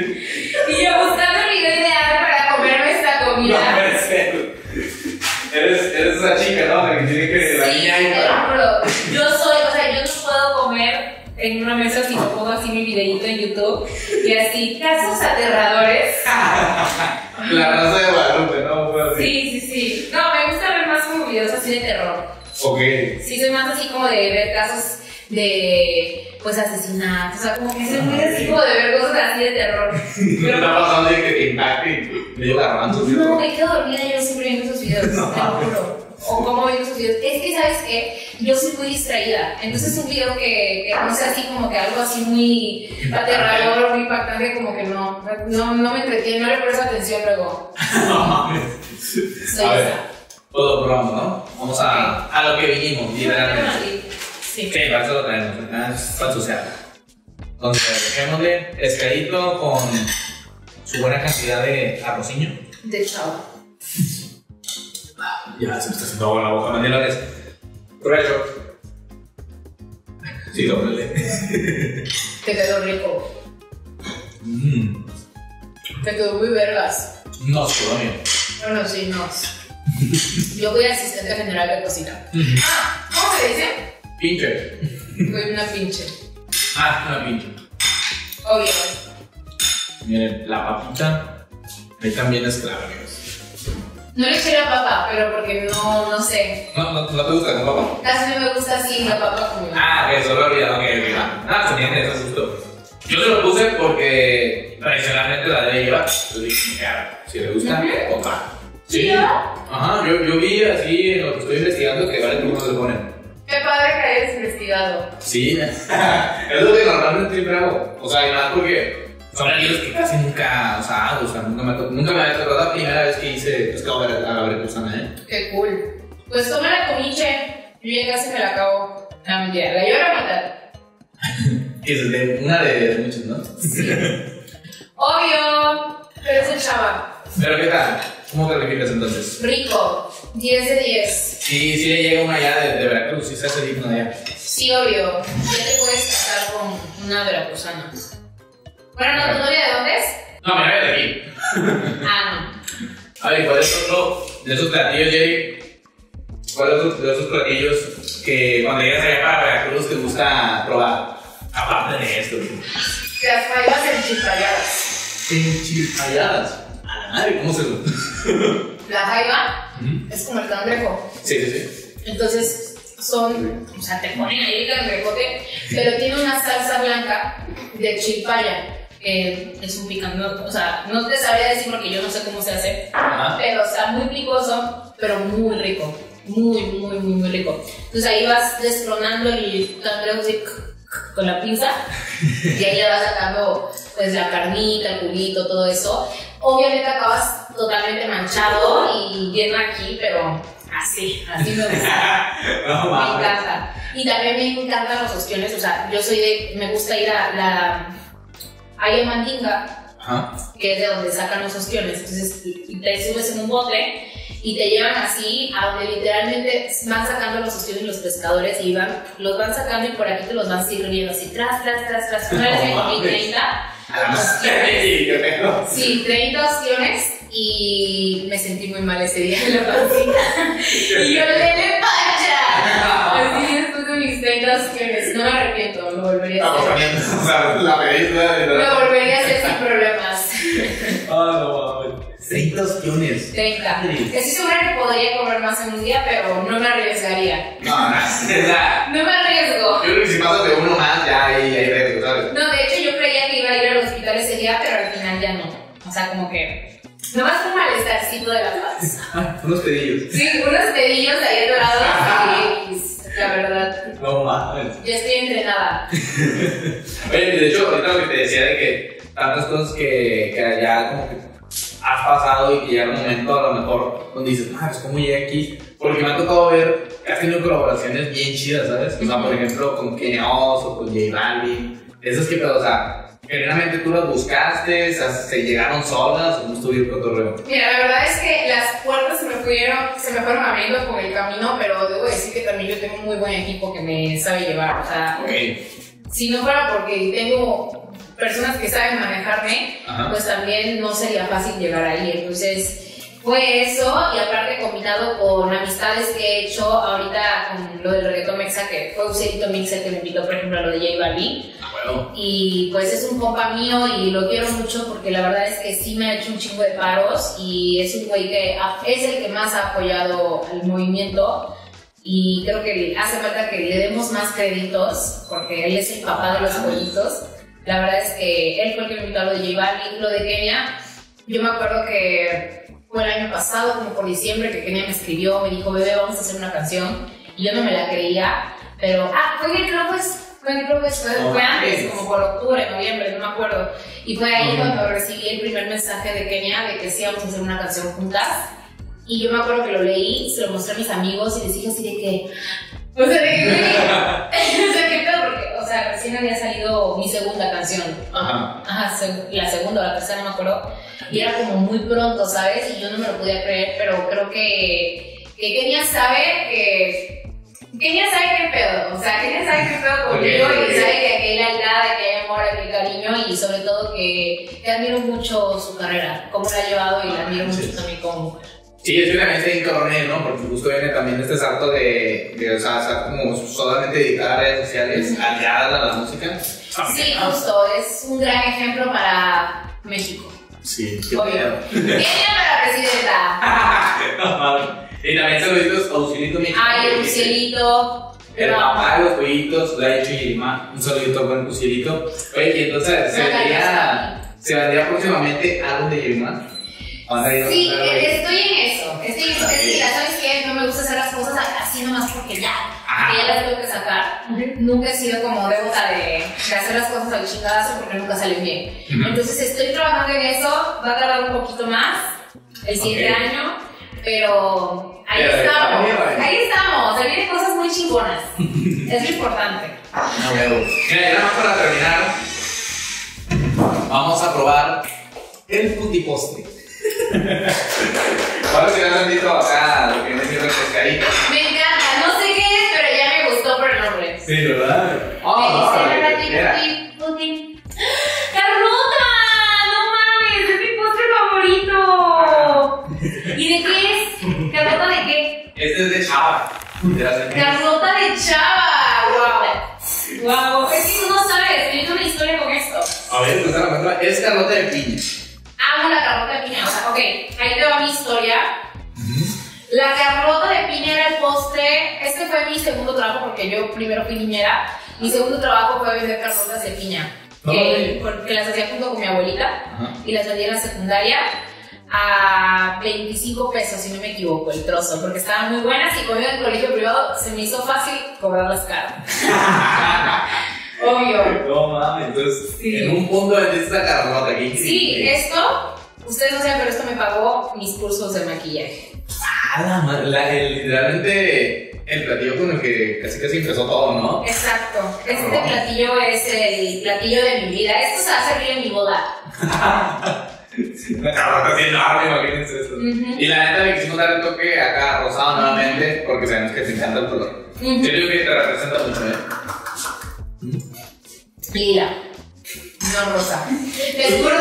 Y yo buscando el video ideal para comerme esta No comida. ser. Eres, eres esa chica, ¿no? La que tiene que la Sí, niña ahí te para- lo juro. Yo soy, en una mesa si no pongo así mi videito en YouTube y así, casos aterradores. (laughs) La raza de Guadalupe, ¿no? Fue así. Sí, sí, sí. No, me gusta ver más como videos así de terror. Ok. Sí, soy más así como de ver casos de, pues, asesinatos. O sea, como que soy muy así como de ver cosas así de terror. ¿Qué te está pasando de que te impacte? Me dio garbanzos. No, me quedo dormida yo siempre viendo esos videos, (laughs) te lo juro. O cómo viendo esos videos. Es que, ¿sabes qué? Yo soy muy distraída. Entonces, un video que, que no sea así como que algo así muy aterrador, muy impactante, como que no. No, no me entretiene, no le presto atención luego. (laughs) No mames. Soy A ver, todo programa, ¿no? Vamos a, a lo que vinimos, literalmente. Sí. Sí, para eso lo traemos, ah, es para ensuciar. Entonces, dejémosle pescadito con su buena cantidad de arrociño. De chavo. Ya se me está haciendo agua en la boca, Mandela. Provecho. Sí, doble. (laughs) Te quedó rico. Mm. Te quedó muy vergas. No, es colonia. Bueno, sí, no. Yo voy asistente general de cocina. Ah, ¿cómo se dice? Pinche. Voy una pinche. Ah, una pinche. Obvio. Miren, la papita. Ahí también es clave, amigos. No le eché la papa, pero porque no, no sé. No, no, no te gusta con papa. Casi no me gusta así la papa con Ah, que solo olvidado, ok, ok. va. Ah, se entiende, eso es justo. Yo se lo puse porque tradicionalmente la debe llevar. Entonces dije, "Mira, si le gusta, otra. ¿Sí, verdad? Ajá, yo, yo vi así en lo que estoy investigando que vale turno se ponen. Qué padre que hayas investigado. Sí, (laughs) es lo que normalmente siempre hago. O sea, y más porque son aquellos que casi nunca, o sea, hago, o sea, nunca me, nunca me había tocado la primera vez que hice pescado a la, a la veracruzana, ¿eh? Qué cool. Pues toma la comiche. Yo ya casi me la acabo. Ah, mentira, la llevo a la mitad. (laughs) Que es de una de muchas, ¿no? Obvio. Pero es el chava. Pero ¿qué tal? ¿Cómo calificas entonces? Rico. 10 de 10. Sí, sí le llega una allá de, de Veracruz, sí se hace digno de allá. Sí, obvio. Ya te puedes casar con una veracruzana. Bueno, no, ¿tu novia de dónde es? No, mira, de aquí. Ah, A (laughs) ver, ¿cuál es otro de esos platillos, Jerry? ¿Cuál es otro de esos platillos que cuando llegas allá para Veracruz te gusta probar? Aparte de esto. no. Las faivas enchipalladas. Enchiladas. A la madre, ¿cómo se lo? La jaiba es como el cangrejo. Sí, sí, sí. Entonces son, o sea, te ponen ahí el cangrejote, pero tiene una salsa blanca de chilpaya. Que es un picante, o sea, no te sabría decir porque yo no sé cómo se hace, Ajá. pero está muy picoso, pero muy rico. Muy, muy, muy, muy rico. Entonces ahí vas destronando el cangrejo así, con la pinza (laughs) y ahí le vas sacando pues la carnita, el culito, todo eso. Obviamente acabas totalmente manchado y lleno aquí, pero así, así me gusta. (laughs) No Me encanta. Y también me encantan los ostiones, o sea, yo soy de, me gusta ir a la, hay en Mandinga, Ajá. que es de donde sacan los ostiones. Entonces te subes en un bote y te llevan así a donde literalmente van sacando los ostiones los pescadores y van, los van sacando y por aquí te los van sirviendo así, tras, tras, tras, tras. Una vez me comí mames. 30 A la ostiones. Sí, 30 opciones y me sentí muy mal ese día en (laughs) la pancita. (laughs) y yo le 30 opciones. No me arrepiento, lo volvería a hacer. Acosamiento, (laughs) o sea, la película de Lo volvería a hacer sin problemas. Ah, no mames. 30 opciones. 30. Estoy segura que podría comer más en un día, pero no me arriesgaría. No, no, (laughs) No me arriesgo. yo creo que si pasas de uno más, ya hay riesgo, ¿sabes? No, de hecho yo creía que iba a ir al hospital ese día, pero al final ya no. O sea, como que. Nomás un malestarcito de la paz. Ah, unos pedillos. Sí, unos pedillos de ahí dorados la verdad. No mames. Ya estoy entrenada. (laughs) Oye, de hecho, ahorita lo que te decía de que tantas cosas que, que ya como que has pasado y que llega un momento a lo mejor donde dices, ah, pues cómo llegué aquí. Porque me ha tocado ver que has tenido colaboraciones bien chidas, ¿sabes? O sea, por ejemplo, con Kenia Oz o con J Balvin. Esas que, pero, o sea, generalmente tú las buscaste, se llegaron solas o no estuvieron cotorreo. Mira, la verdad es que las puertas se me fueron, se me fueron abriendo con el camino, pero debo decir que también yo tengo un muy buen equipo que me sabe llevar. O sea, Ok. si no fuera porque tengo personas que saben manejarme, Ajá. pues también no sería fácil llegar ahí. Entonces, Fue eso, y aparte combinado con amistades que he hecho ahorita con lo del reggaetón mexa, que fue Ucerito Mix el que me invitó, por ejemplo, a lo de J Balvin. Ah, bueno. Y pues es un compa mío y lo quiero mucho porque la verdad es que sí me ha hecho un chingo de paros y es un güey que es el que más ha apoyado al movimiento y creo que hace falta que le demos más créditos porque él es el papá de los pollitos. La verdad es que él fue el que me invitó a lo de J Balvin, lo de Kenia. Yo me acuerdo que fue el año pasado, como por diciembre, que Kenia me escribió, me dijo, bebé, vamos a hacer una canción. Y yo no me la creía, pero, ah, fue en el Clubes, fue el Clubes, fue, No fue antes, como por octubre, noviembre, no me acuerdo. Y fue ahí cuando recibí el primer mensaje de Kenia de que sí íbamos a hacer una canción juntas. Y yo me acuerdo que lo leí, se lo mostré a mis amigos y les dije así de que, o sea, de que, (laughs) o sea, qué pedo, porque, o sea, recién había salido mi segunda canción. Ajá. Ajá, la segunda o la tercera, no me acuerdo. Y era como muy pronto, ¿sabes? Y yo no me lo podía creer, pero creo que, que Kenia sabe que. Kenia sabe qué pedo, o sea, Kenia sabe qué pedo conmigo Ok, ok. y sabe que hay lealtad, que hay amor, que hay cariño y sobre todo que, que admiro mucho su carrera, cómo la ha llevado y la admiro mucho también como mujer. Sí, también está bien cabrón él, ¿no? Porque justo viene también este salto de, de o sea, estar como solamente dedicada a redes sociales, aliada a la música. Sí, justo, es un gran ejemplo para México. Sí, qué Obvio. para presidenta. (laughs) Y también saluditos a Ucielito Mix. Ay, el Lucielito. El papá de los pollitos, lo ha hecho Yirima. Un saludito con Ucielito. Oye, y entonces, ¿se vendría. ¿se vendría próximamente álbum de Yirima? ¿O anda ahí, Sí, eh, estoy en eso. Estoy en eso. Es que, mira, ¿sabes qué? No me gusta hacer las cosas así nomás porque ya. Ya las tengo que sacar. Nunca he sido como devota de, de hacer las cosas al chingadazo porque nunca salen bien. Entonces estoy trabajando en eso. Va a tardar un poquito más, el siguiente año. Pero ahí estamos. ahí estamos. Se vienen cosas muy chingonas. (laughs) es lo importante. No. Mira, y nada más para terminar, vamos a probar el putipostre. Si no han visto acá lo que viene siendo el pescadito. Me encanta. No sé qué es, pero ya me gustó por el nombre. Sí, ¿verdad? Me dice, mira. Putin, Putin. ¡Carlota! ¡No mames! ¡Es mi postre favorito! ¿Y de qué es? ¿Carlota de qué? Este es de Chava. ¡Carlota de Chava! ¡Wow! ¡Wow! Es que tú no sabes, me hizo una historia con esto. A ver, pues la. Es Carlota de piña. Amo la carlota de piña. O sea, ok, ahí te va mi historia. La carlota de piña era el postre. Este fue mi segundo trabajo porque yo primero fui niñera. Mi segundo trabajo fue vender carlotas de piña. Que, porque las hacía junto con mi abuelita Ajá. y las vendía en la secundaria a 25 pesos, si no me equivoco, el trozo, porque estaban muy buenas y iba en colegio privado, se me hizo fácil cobrarlas caro. (laughs) Obvio. No mames, entonces Sí. en un punto vendiste esta Carlota aquí. Sí, esto, ustedes no saben, pero esto me pagó mis cursos de maquillaje. Ah, la ma- la- el- literalmente el platillo con el que casi casi empezó todo, ¿no? Exacto. Este Ah. platillo es el platillo de mi vida. Esto se va a servir en mi boda. (laughs) Una carrota así enorme, imagínense esto. Ujú. Y la neta le quisimos dar el toque acá rosado nuevamente porque sabemos que te encanta el color. Ujú. Yo digo que te representa mucho, ¿eh? Lila. No rosa. Les juro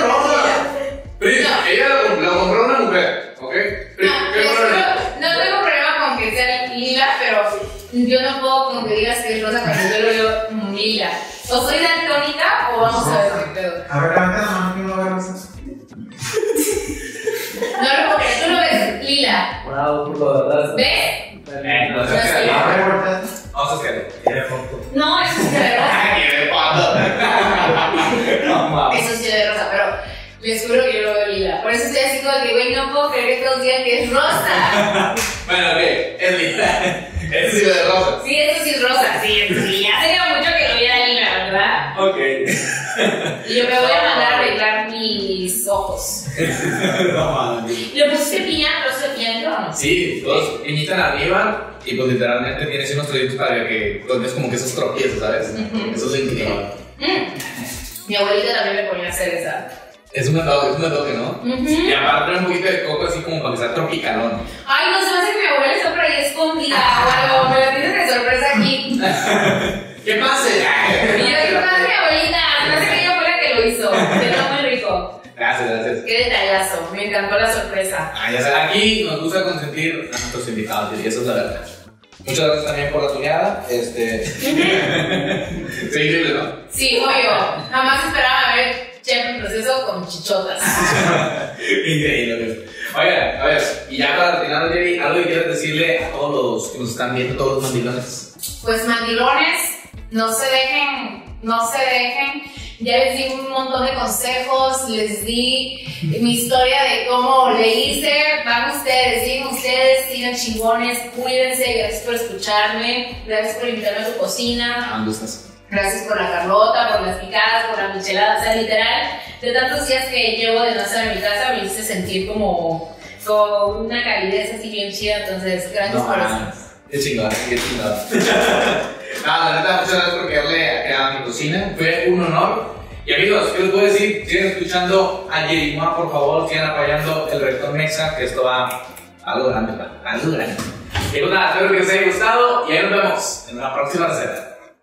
no. ¿Le pusiste piña, trozo de piña dentro o no? Sí, dos piñitas arriba y pues literalmente tienes unos trocitos para que tomes como que esos tropiezos, ¿sabes? Ujú. Eso es increíble. Mm. Mi abuelita también me ponía a hacer esa. Es un toque, es un toque, ¿no? Y Ujú. aparte trae un poquito de coco así como para que sea tropicalón. Ay, no se me hace que mi abuela está por ahí escondida o algo. Me la tienes de sorpresa aquí. (laughs) ¿Qué pasa? Y yo, ¿qué pasa, mi abuelita? Me hace que ella fue la que lo hizo. Gracias, gracias. Qué detallazo, me encantó la sorpresa. Ah, ya sabes, aquí nos gusta consentir a nuestros invitados y eso es la verdad. Muchas gracias también por la tuneada. Este. (laughs) increíble, ¿no? Sí, obvio. Jamás esperaba ver chef en proceso con chichotas. (laughs) Increíble. Oigan, a ver, y ya para terminar, Jerry, algo que quieras decirle a todos los que nos están viendo, todos los mandilones. Pues mandilones, no se dejen, no se dejen. Ya les di un montón de consejos, les di mi historia de cómo le hice. Van ustedes, sigan ustedes, sigan chingones, cuídense. Gracias por escucharme, gracias por invitarme a tu cocina. ¿Dónde estás? Gracias por la Carlota, por las picadas, por la michelada. O sea, literal, de tantos días que llevo de no estar en mi casa, me hice sentir como, como una calidez así bien chida. Entonces, gracias por eso. Qué chingón, qué chingón. Nada, (laughs) la neta, muchas gracias por quedarle acá a mi cocina. Fue un honor. Y amigos, ¿qué les puedo decir? Sigan escuchando a Jerima, por favor, sigan apoyando el Rector Mexa, que esto va algo grande, algo grande. Y pues nada, espero que les haya gustado y ahí nos vemos en la próxima receta.